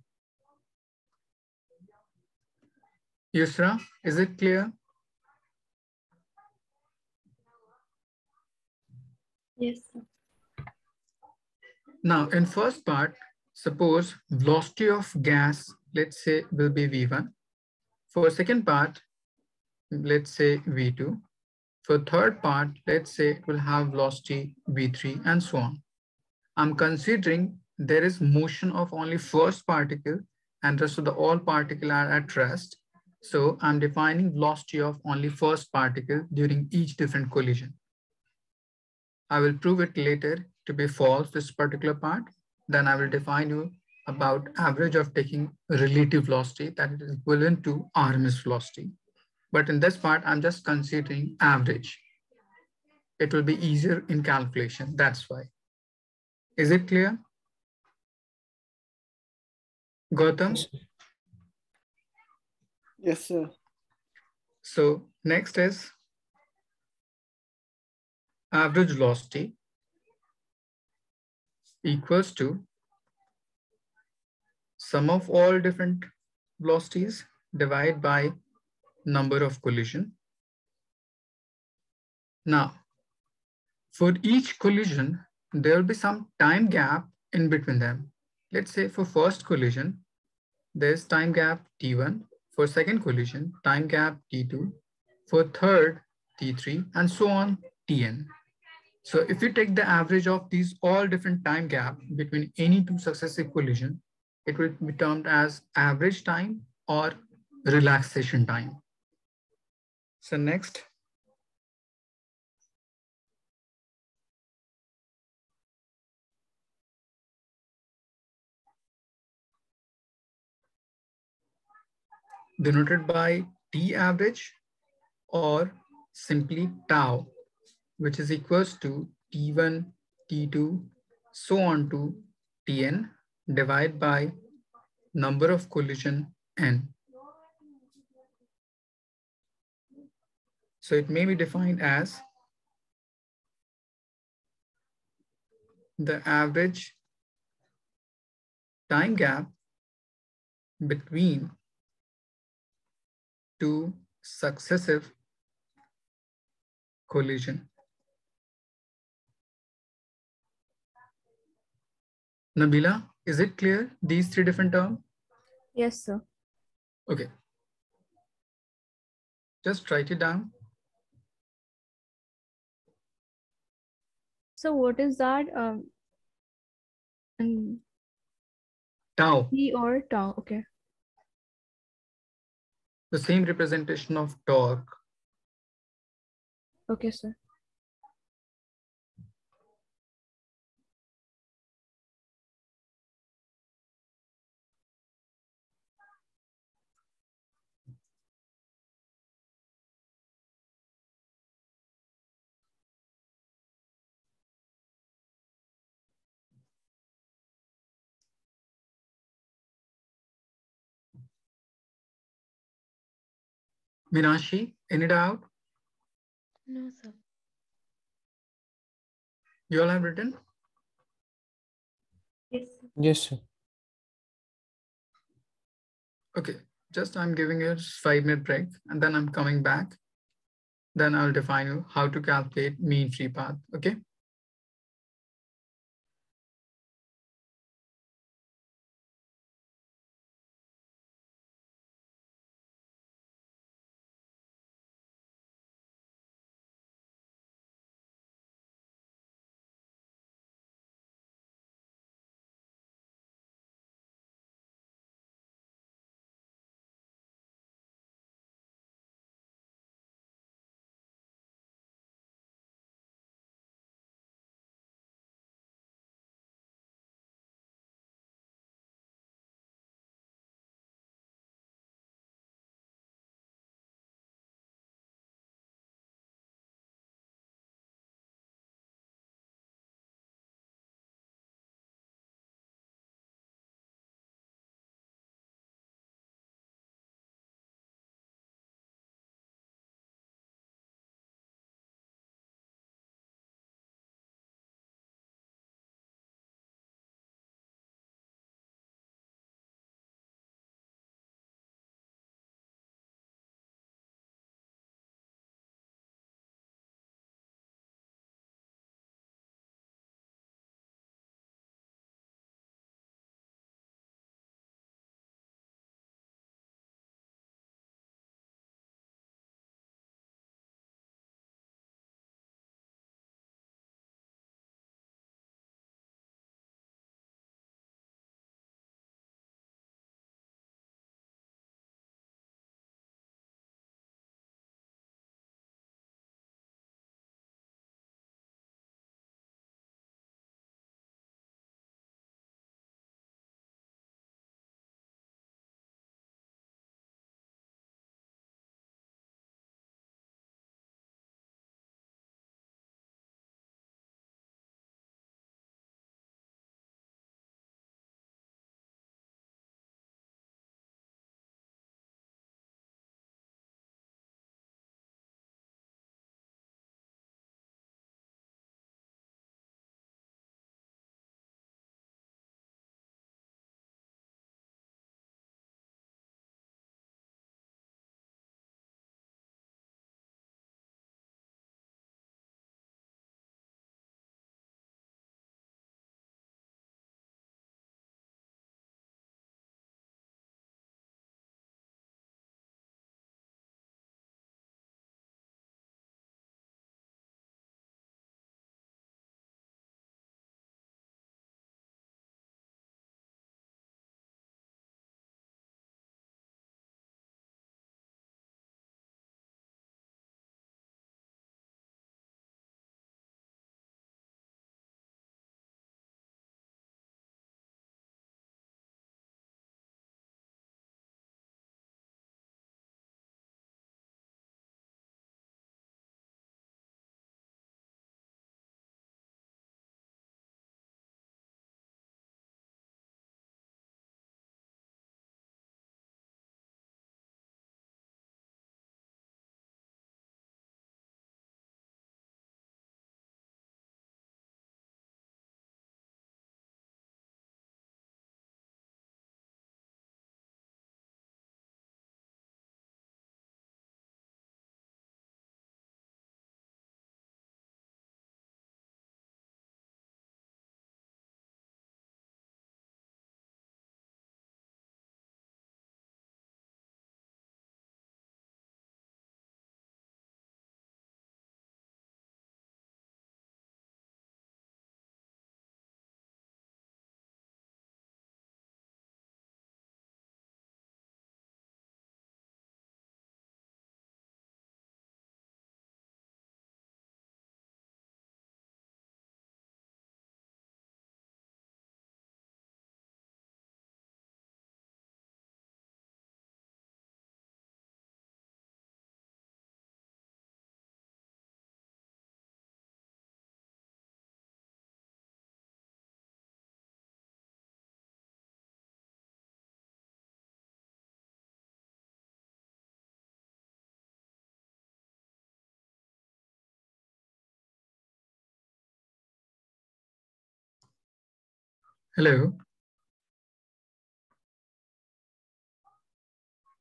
Yusra, is it clear? Yes, sir. Now, in first part, suppose velocity of gas, let's say, will be V1. For second part, let's say V2. For third part, let's say it will have velocity V3 and so on. I'm considering there is motion of only first particle and rest of the all particle are at rest. So I'm defining velocity of only first particle during each different collision. I will prove it later to be false, this particular part. Then I will define you about average of taking relative velocity that is equivalent to RMS velocity. But in this part, I'm just considering average. It will be easier in calculation, that's why. Is it clear? Gautam? Yes, sir. So next is average velocity equals to sum of all different velocities divided by number of collision. Now, for each collision, there will be some time gap in between them. Let's say for first collision, there's time gap T1. For second collision, time gap T2. For third, T3, and so on, Tn. So if you take the average of these all different time gap between any two successive collision, it will be termed as average time or relaxation time. So next. Denoted by T average or simply tau, which is equals to T1, T2, so on to Tn divided by number of collision n. So it may be defined as the average time gap between two successive collision. Nabila, is it clear, these three different terms? Yes, sir. Okay. Just write it down. So what is that? Um, and Tau, T or tau? Okay. the same representation of torque. Okay, sir. Minashi, any doubt? No, sir. You all have written? Yes, sir. Yes, sir. Okay, just I'm giving you a five minute break and then I'm coming back. then I'll define you how to calculate mean free path, okay? Hello.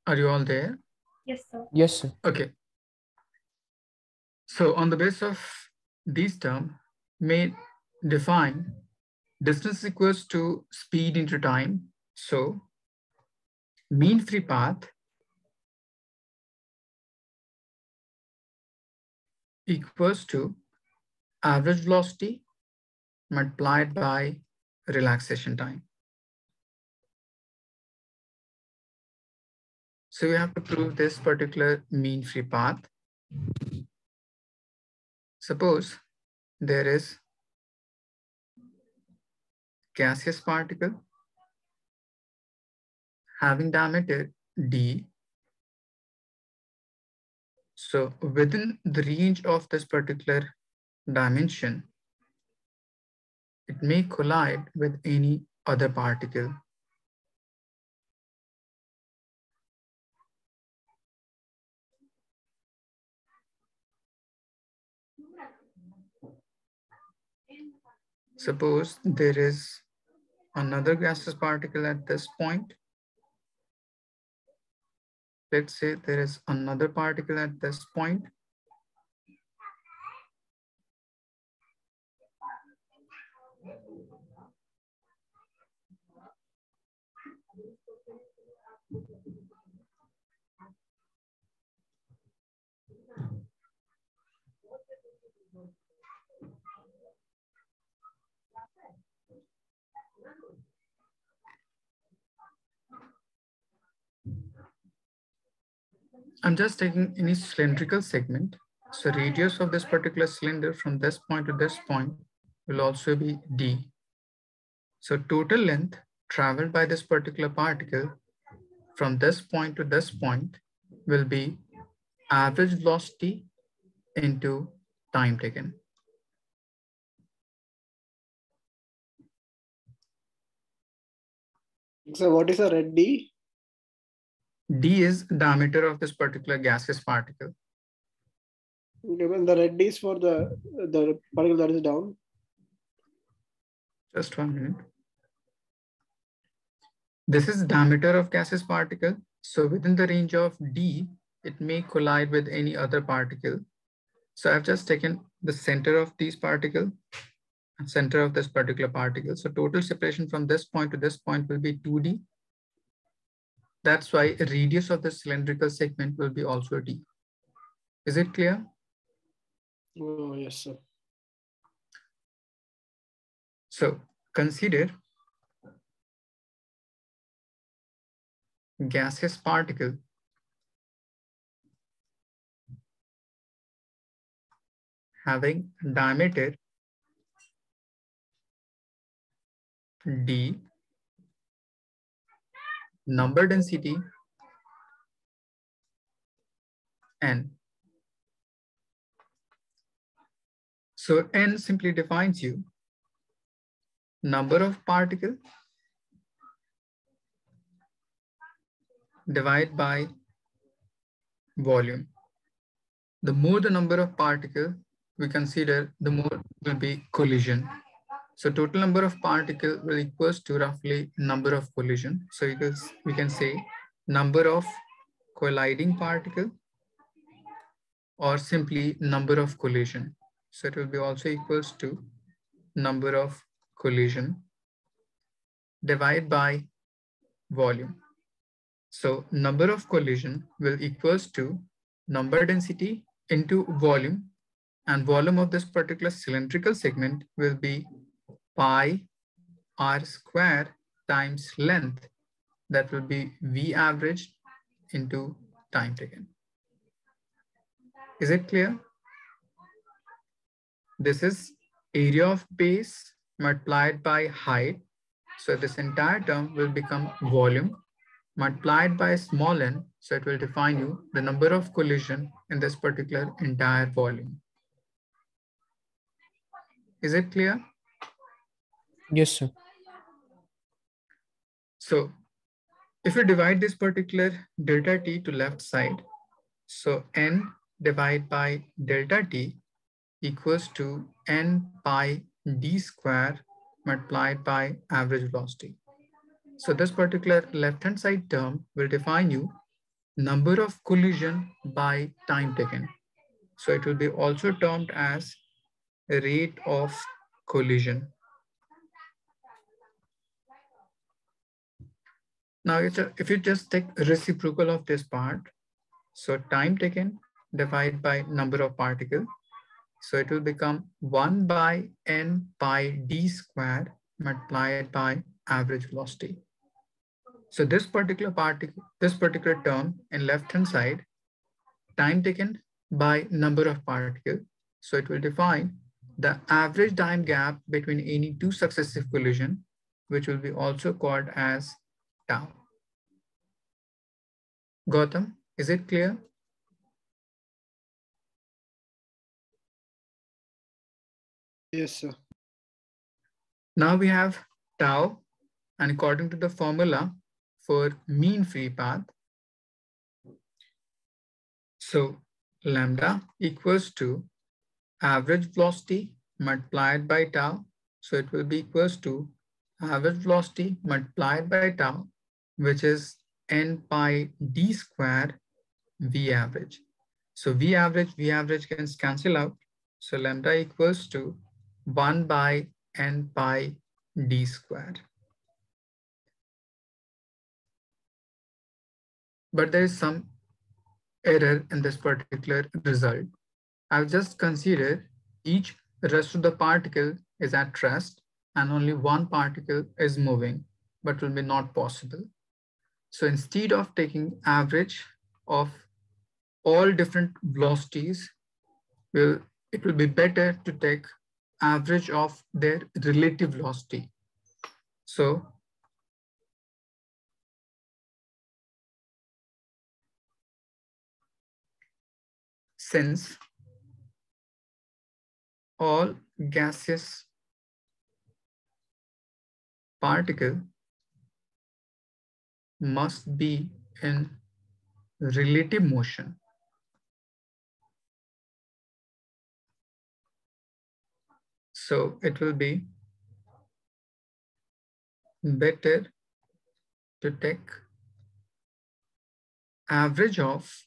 Are you all there? Yes, sir. Yes, sir. Okay. So on the basis of these terms, may define distance equals to speed into time. So mean free path equals to average velocity multiplied by relaxation time. So we have to prove this particular mean free path. Suppose there is gaseous particle having diameter d. So within the range of this particular dimension, it may collide with any other particle. Suppose there is another gaseous particle at this point. Let's say there is another particle at this point. I'm just taking any cylindrical segment. So radius of this particular cylinder from this point to this point will also be d. So total length traveled by this particular particle from this point to this point will be average velocity into time taken. So what is a red D? D is diameter of this particular gaseous particle. Given the red D is for the the particle that is down. Just one minute. This is diameter of gaseous particle. So within the range of d, it may collide with any other particle. So I've just taken the center of these particle and center of this particular particle. So total separation from this point to this point will be 2d. That's why radius of the cylindrical segment will be also d. Is it clear? Oh, yes, sir. So consider gaseous particle having diameter d, number density n. So n simply defines you number of particle divided by volume. The more the number of particle we consider, the more will be collision. So total number of particle will equals to roughly number of collision. So is, we can say number of colliding particle or simply number of collision. So it will be also equals to number of collision divided by volume. So number of collision will equals to number density into volume and volume of this particular cylindrical segment will be pi r square times length. That will be V average into time taken. Is it clear? This is area of base multiplied by height. So this entire term will become volume multiplied by small n. So it will define you the number of collision in this particular entire volume. Is it clear? Yes, sir. So if you divide this particular delta t to left side, so n divided by delta t equals to n pi d square multiplied by average velocity. So this particular left-hand side term will define you number of collision by time taken. So it will be also termed as rate of collision. Now, if you just take reciprocal of this part, so time taken divided by number of particle. So it will become 1 by n pi d squared multiplied by average velocity. So this particular particle, this particular term in left hand side, time taken by number of particle. So it will define the average time gap between any two successive collision, which will be also called as tau. Gautam, is it clear? Yes, sir. Now we have tau, and according to the formula for mean free path, so lambda equals to average velocity multiplied by tau. So it will be equals to average velocity multiplied by tau, which is n pi d squared v average. So v average, v average can cancel out. So lambda equals to 1 by n pi d squared. But there is some error in this particular result. I've just considered each rest of the particle is at rest and only one particle is moving, but will be not possible. So instead of taking average of all different velocities, will it will be better to take average of their relative velocity. So since all gaseous particle must be in relative motion. So it will be better to take average of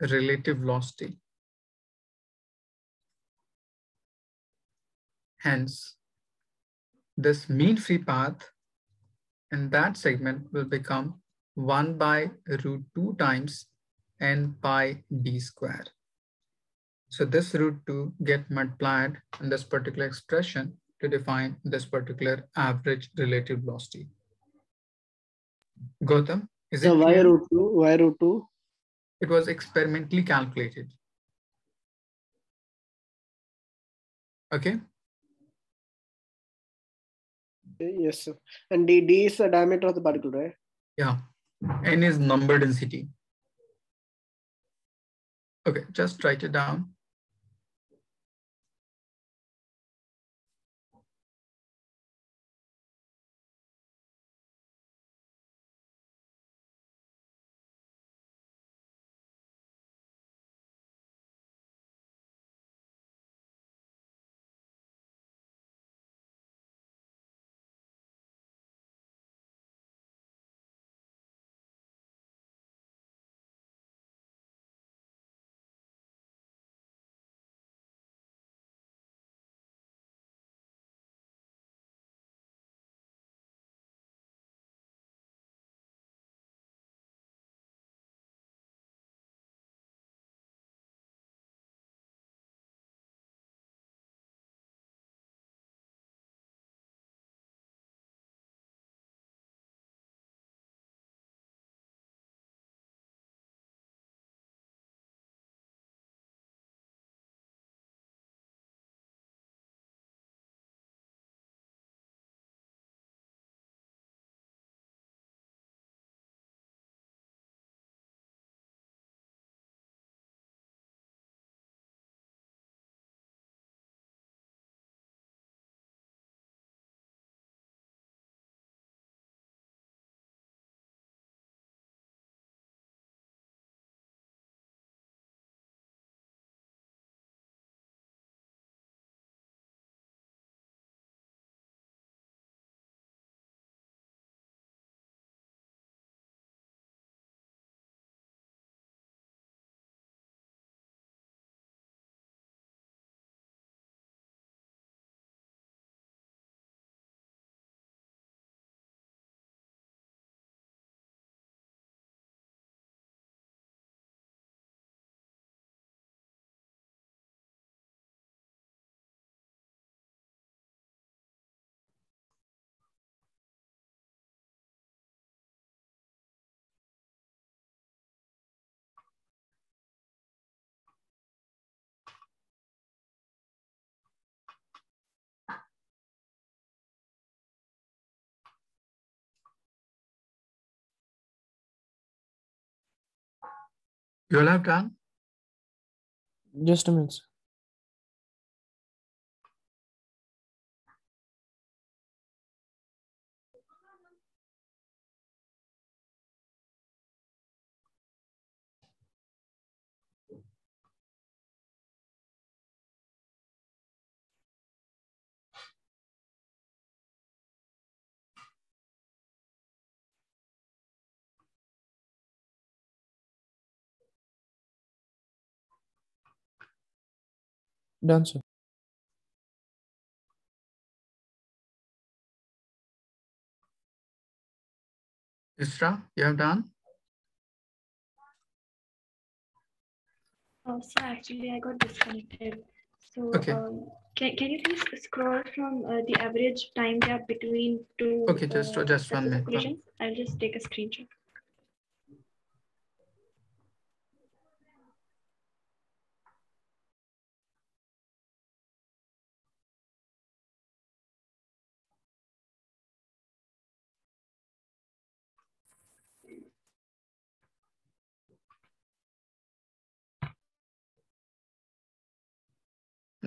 relative velocity. Hence, this mean free path in that segment will become 1 by root 2 times n pi d square. So this root 2 get multiplied in this particular expression to define this particular average relative velocity. Gautam, is So it why root 2? Why root 2? It was experimentally calculated. Okay, Yes. And D, D is the diameter of the particle, right? yeah. N is number density. Okay, just write it down. You all have done? Just a minute. Sir. Done, sir. Isra, you have done? Oh, so actually I got disconnected. So Okay. um, can, can you please scroll from uh, the average time gap between two Okay, just- uh, just one minute. I'll just take a screenshot.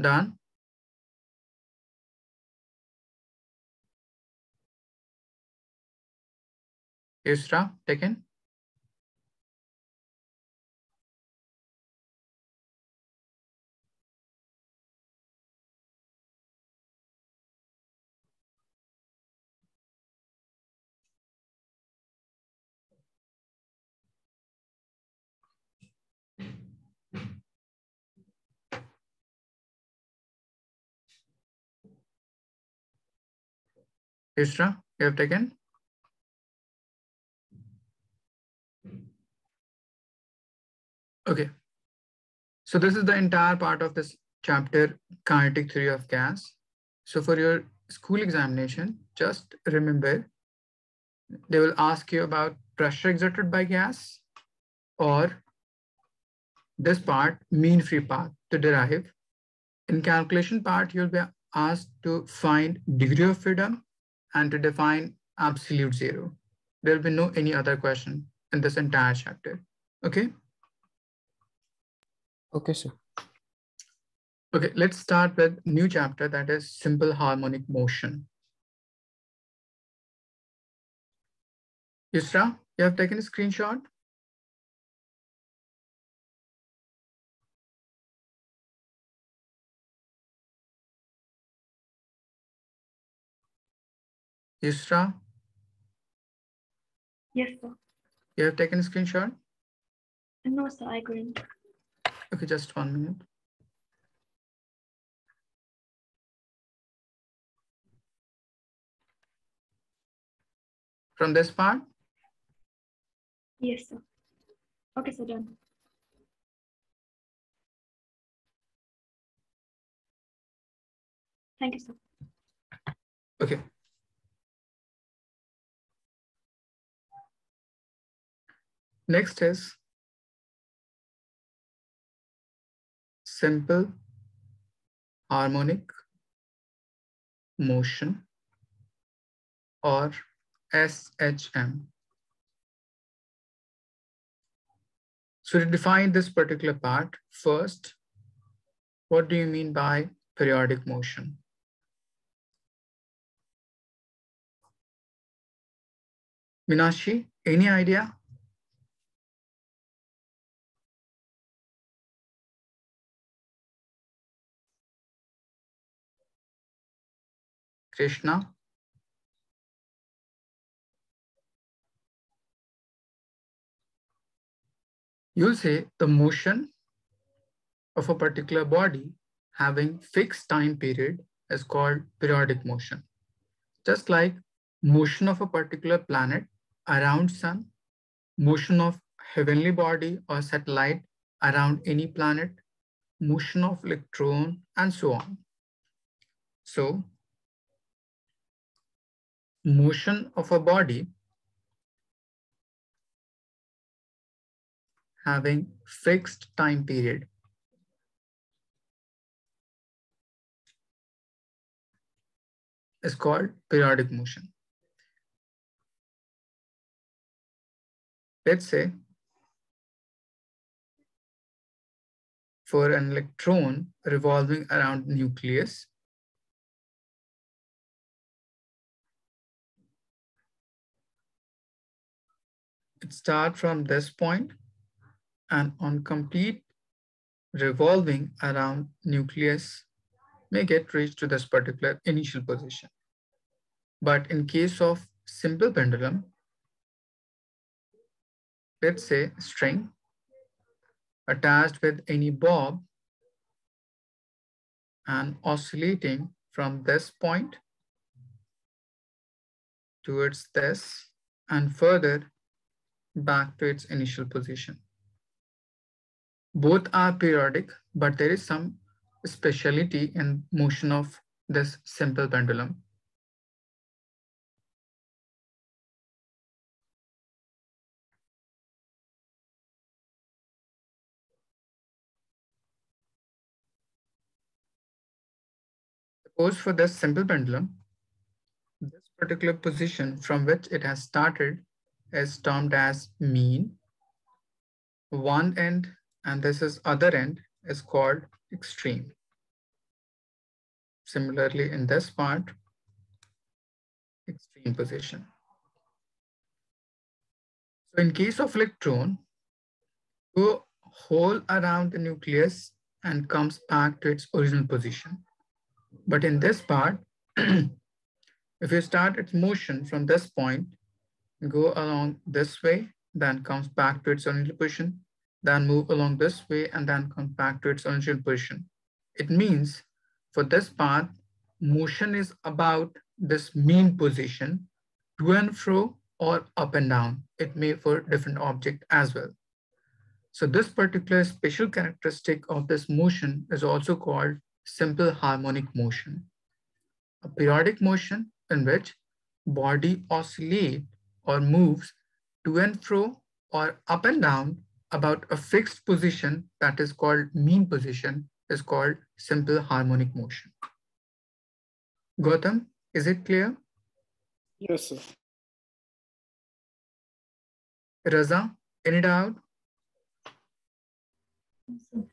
Done? Isra, taken? Isra, you have taken? Okay. So this is the entire part of this chapter, kinetic theory of gas. So for your school examination, just remember, they will ask you about pressure exerted by gas or this part, mean free path to derive. In calculation part, you'll be asked to find degree of freedom and to define absolute zero. There will be no any other question in this entire chapter. Okay. Okay, sir. Okay, let's start with new chapter that is simple harmonic motion. Yusra, you have taken a screenshot? Yusra, Yes, sir. you have taken a screenshot? No, sir, I couldn't. Okay, just one minute. From this part, Yes, sir. Okay, so done. Thank you, sir. okay. Next is simple harmonic motion or SHM. So to define this particular part, first, what do you mean by periodic motion? Minashi, any idea? Krishna? You'll say the motion of a particular body having fixed time period is called periodic motion. Just like motion of a particular planet around sun, motion of heavenly body or satellite around any planet, motion of electron, and so on. So, motion of a body having fixed time period is called periodic motion. Let's say for an electron revolving around nucleus. It starts from this point and on complete revolving around nucleus may get reached to this particular initial position. But in case of simple pendulum, let's say string attached with any bob and oscillating from this point towards this and further back to its initial position. Both are periodic, but there is some speciality in motion of this simple pendulum. Suppose for this simple pendulum, this particular position from which it has started is termed as mean. One end and this is other end is called extreme. Similarly, in this part, extreme position. So in case of electron, go whole around the nucleus and comes back to its original position. But in this part, (clears throat) if you start its motion from this point, go along this way, then comes back to its original position, then move along this way and then come back to its original position. It means for this path, motion is about this mean position to and fro or up and down. It may for different object as well. So this particular special characteristic of this motion is also called simple harmonic motion. A periodic motion in which body oscillate or moves to and fro or up and down about a fixed position that is called mean position is called simple harmonic motion. Gautam, is it clear? Yes, sir. Raza, any doubt? Okay.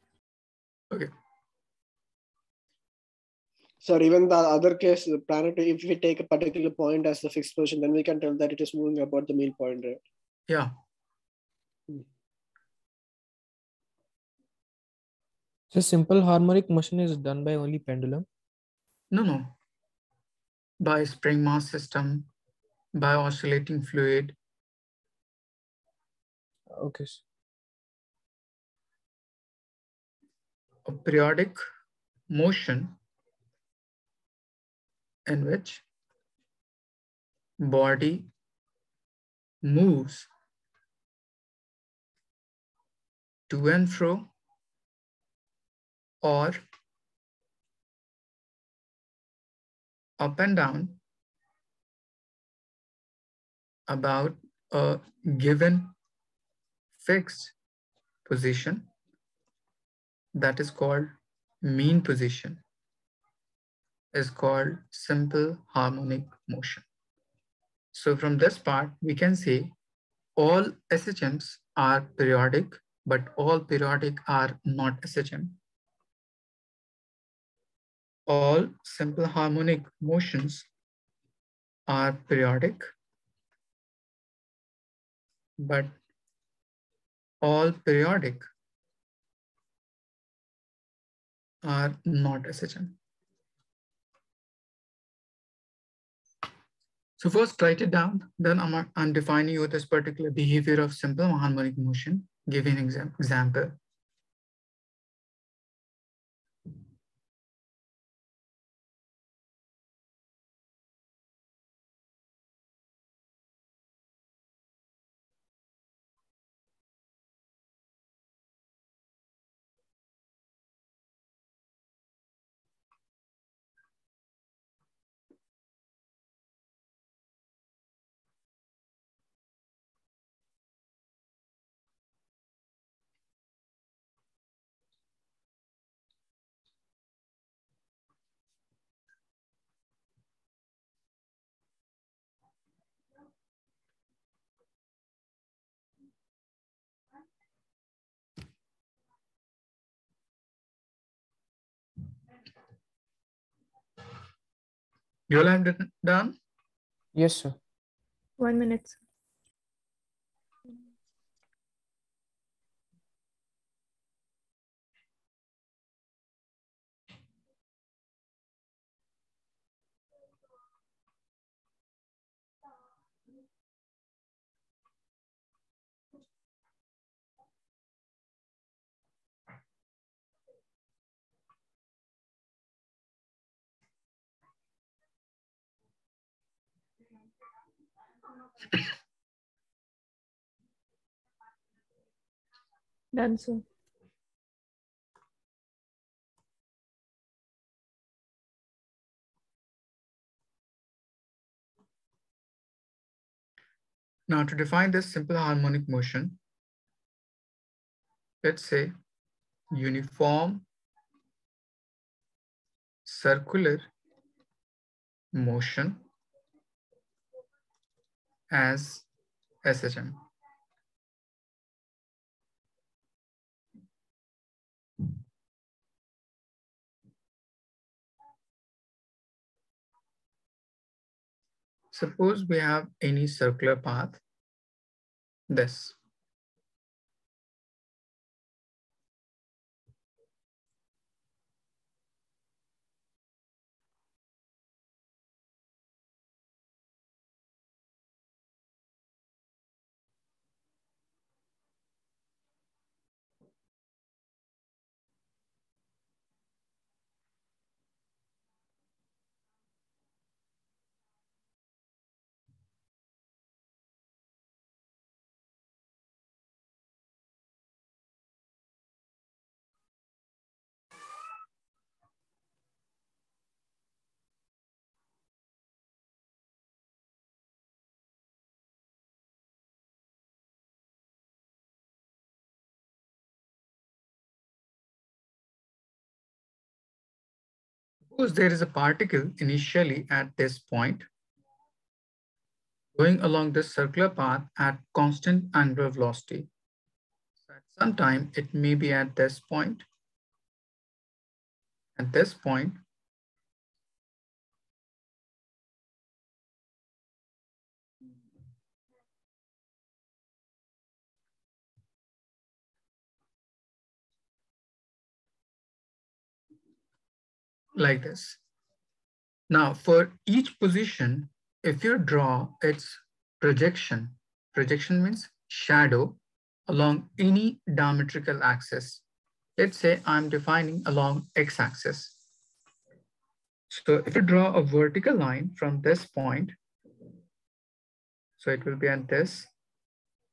So even the other case, the planet, if we take a particular point as the fixed position, then we can tell that it is moving about the mean point, right? Yeah. Hmm. So simple harmonic motion is done by only pendulum. No, no. By spring mass system, by oscillating fluid. Okay. s- a periodic motion in which body moves to and fro or up and down about a given fixed position that is called mean position is called simple harmonic motion. So from this part, we can say all SHMs are periodic, but all periodic are not SHM. All simple harmonic motions are periodic, but all periodic are not SHM. So first write it down, then I'm, I'm defining you this particular behavior of simple harmonic motion. Give an exam, example. You all have done- done? Yes, sir. One minute. Done, sir. Now to define this simple harmonic motion, let's say uniform circular motion as SHM. Suppose we have any circular path, this. Suppose there is a particle initially at this point going along this circular path at constant angular velocity. At some time, it may be at this point, at this point, like this. Now for each position, if you draw its projection, projection means shadow along any diametrical axis. Let's say I'm defining along x-axis. So if you draw a vertical line from this point, so it will be at this,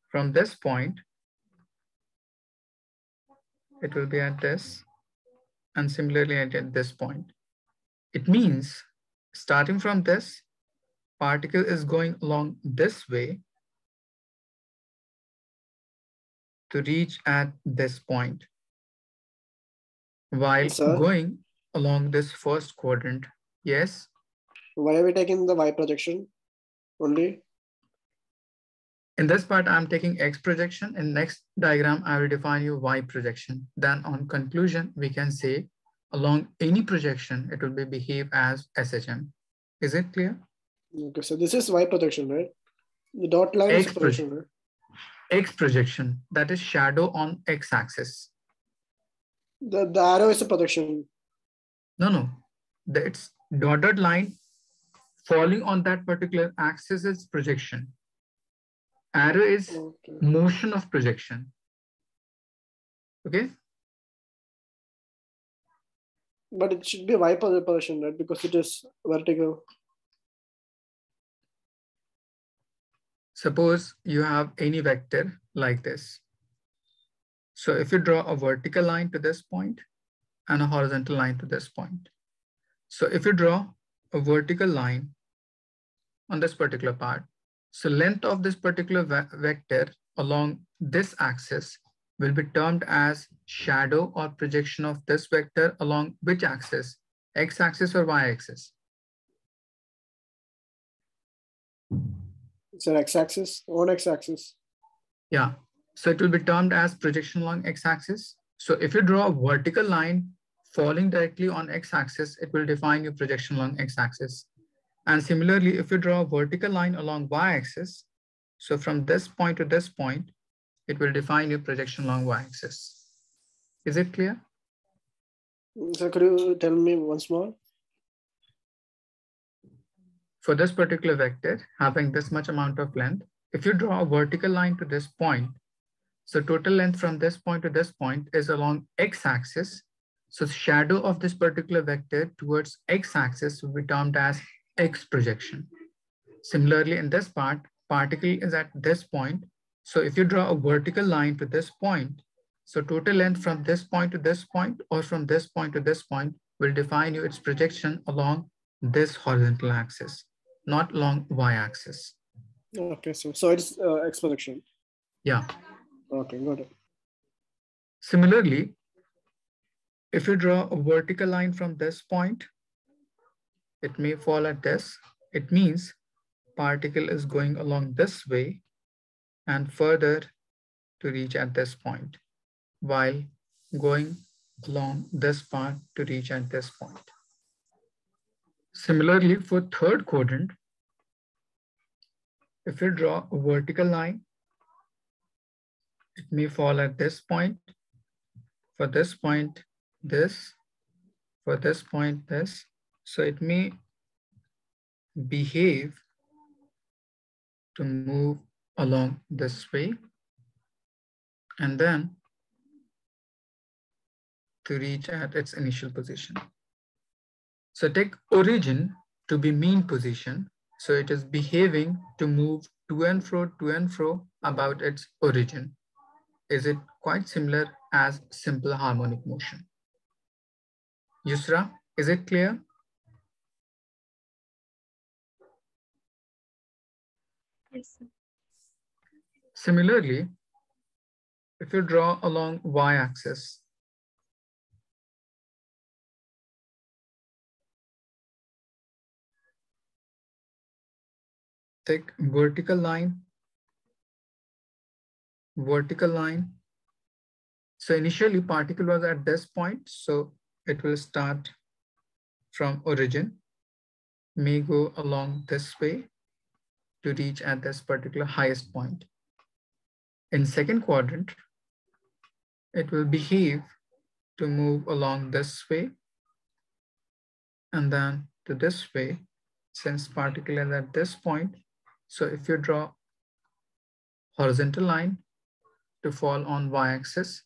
from this point, it will be at this, and similarly at this point. It means starting from this, particle is going along this way to reach at this point while Sir? going along this first quadrant. Yes, Why are we taking the y projection only? In this part, I'm taking X projection. In next diagram, I will define you Y projection. Then on conclusion, we can say along any projection, it will be behave as SHM. Is it clear? Okay, so this is y projection, right? The dot line is X projection, right? X projection, that is shadow on X axis. The, the arrow is a projection. No, no, it's dotted line falling on that particular axis is projection. Arrow is Okay. motion of projection. Okay, But it should be y projection, right? Because it is vertical. suppose you have any vector like this. So if you draw a vertical line to this point and a horizontal line to this point. So if you draw a vertical line on this particular part, so length of this particular ve- vector along this axis will be termed as shadow or projection of this vector along which axis? X-axis or Y-axis? It's an x-axis, on x-axis. Yeah, so it will be termed as projection along x-axis. So if you draw a vertical line falling directly on x-axis, it will define your projection along x-axis. And similarly, if you draw a vertical line along y-axis, so from this point to this point, it will define your projection along y-axis. Is it clear? So could you tell me once more? For this particular vector, having this much amount of length, if you draw a vertical line to this point, so total length from this point to this point is along x-axis. So shadow of this particular vector towards x-axis will be termed as x projection. Similarly, in this part, particle is at this point. So if you draw a vertical line to this point, so total length from this point to this point or from this point to this point will define you its projection along this horizontal axis, not along y-axis. Okay, so so it's uh, x projection. Yeah. Okay, got it. Similarly, if you draw a vertical line from this point, it may fall at this. It means particle is going along this way and further to reach at this point while going along this path to reach at this point. Similarly, for third quadrant, if you draw a vertical line, it may fall at this point. For this point, this. For this point, this. So it may behave to move along this way and then to reach at its initial position. So take origin to be mean position. So it is behaving to move to and fro, to and fro about its origin. Is it quite similar as simple harmonic motion? Yusra, is it clear? Similarly, if you draw along y-axis, take vertical line, vertical line. So initially particle was at this point, so it will start from origin, may go along this way to reach at this particular highest point. In second quadrant, it will behave to move along this way and then to this way since particle is at this point. So if you draw horizontal line to fall on y-axis,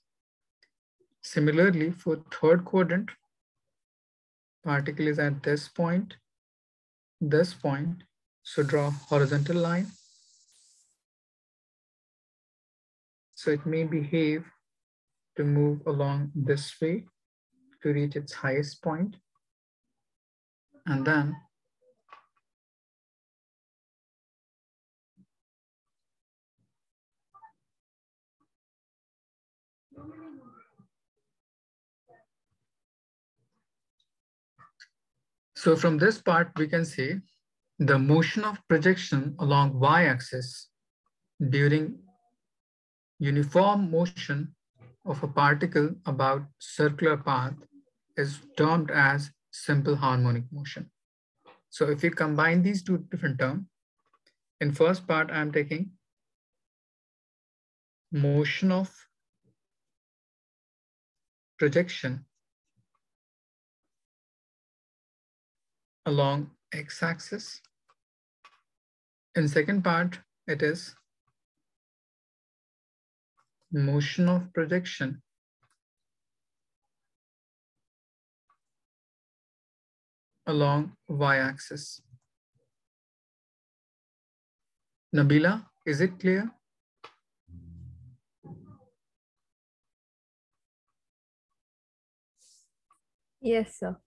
similarly for third quadrant, particle is at this point, this point, so draw horizontal line. So it may behave to move along this way to reach its highest point. And then So from this part, we can say the motion of projection along y-axis during uniform motion of a particle about circular path is termed as simple harmonic motion. So if we combine these two different terms, in first part, I'm taking motion of projection along x-axis. In second part, it is motion of projection along y-axis. Nabila, is it clear? Yes, sir.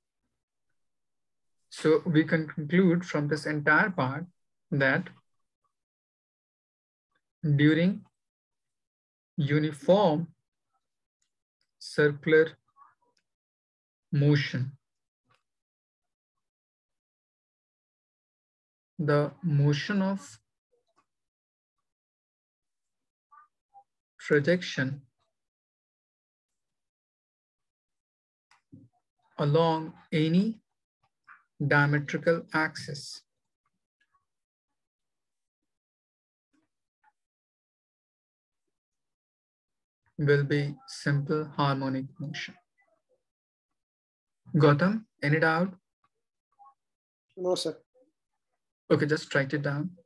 So we can conclude from this entire part that during uniform circular motion, the motion of projection along any diametrical axis will be simple harmonic motion. Gautam, any doubt? No, sir. Okay, just write it down.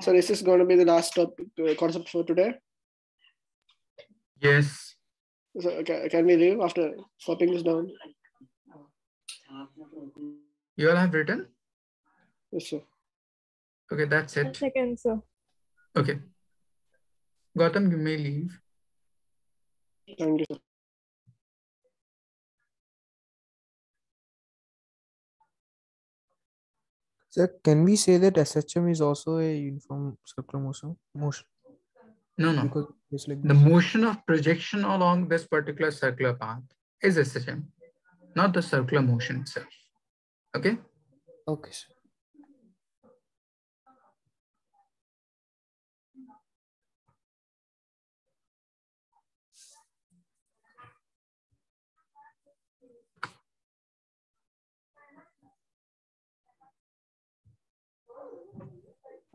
So this is going to be the last topic uh, concept for today. Yes. So okay, can we leave after swapping this down? You all have written? Yes, sir. Okay, that's it. second, sir. Okay. Gautam, you may leave. Thank you, sir. Sir, can we say that SHM is also a uniform circular motion? Motion No, no. because it's like The motion of projection along this particular circular path is SHM, not the circular motion itself. Okay? Okay, sir.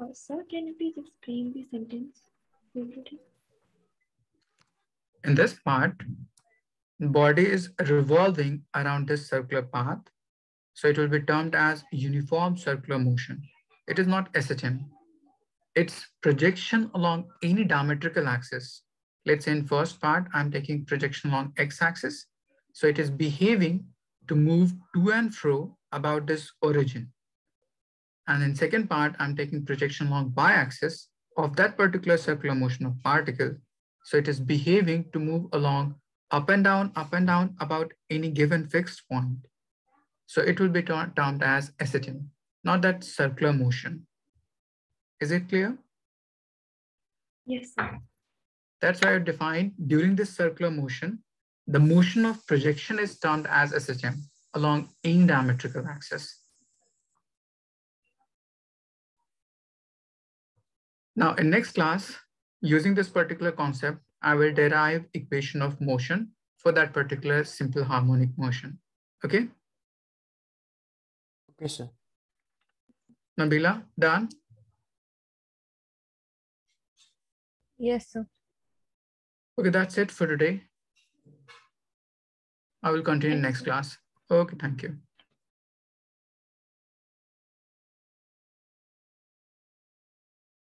Uh, sir, can you please explain the sentence? In this part, body is revolving around this circular path. So it will be termed as uniform circular motion. It is not SHM. It's projection along any diametrical axis. Let's say in first part, I'm taking projection along x-axis. So it is behaving to move to and fro about this origin. And in second part, I'm taking projection along y-axis of that particular circular motion of particle. So it is behaving to move along up and down, up and down about any given fixed point. So it will be termed as SHM, not that circular motion. Is it clear? Yes, sir. That's why I defined during this circular motion, the motion of projection is termed as SHM along any diametrical axis. Now in next class, using this particular concept, I will derive equation of motion for that particular simple harmonic motion. Okay, Okay, sir. Nabila, done? Yes, sir. Okay, that's it for today. I will continue next class. Okay, thank you.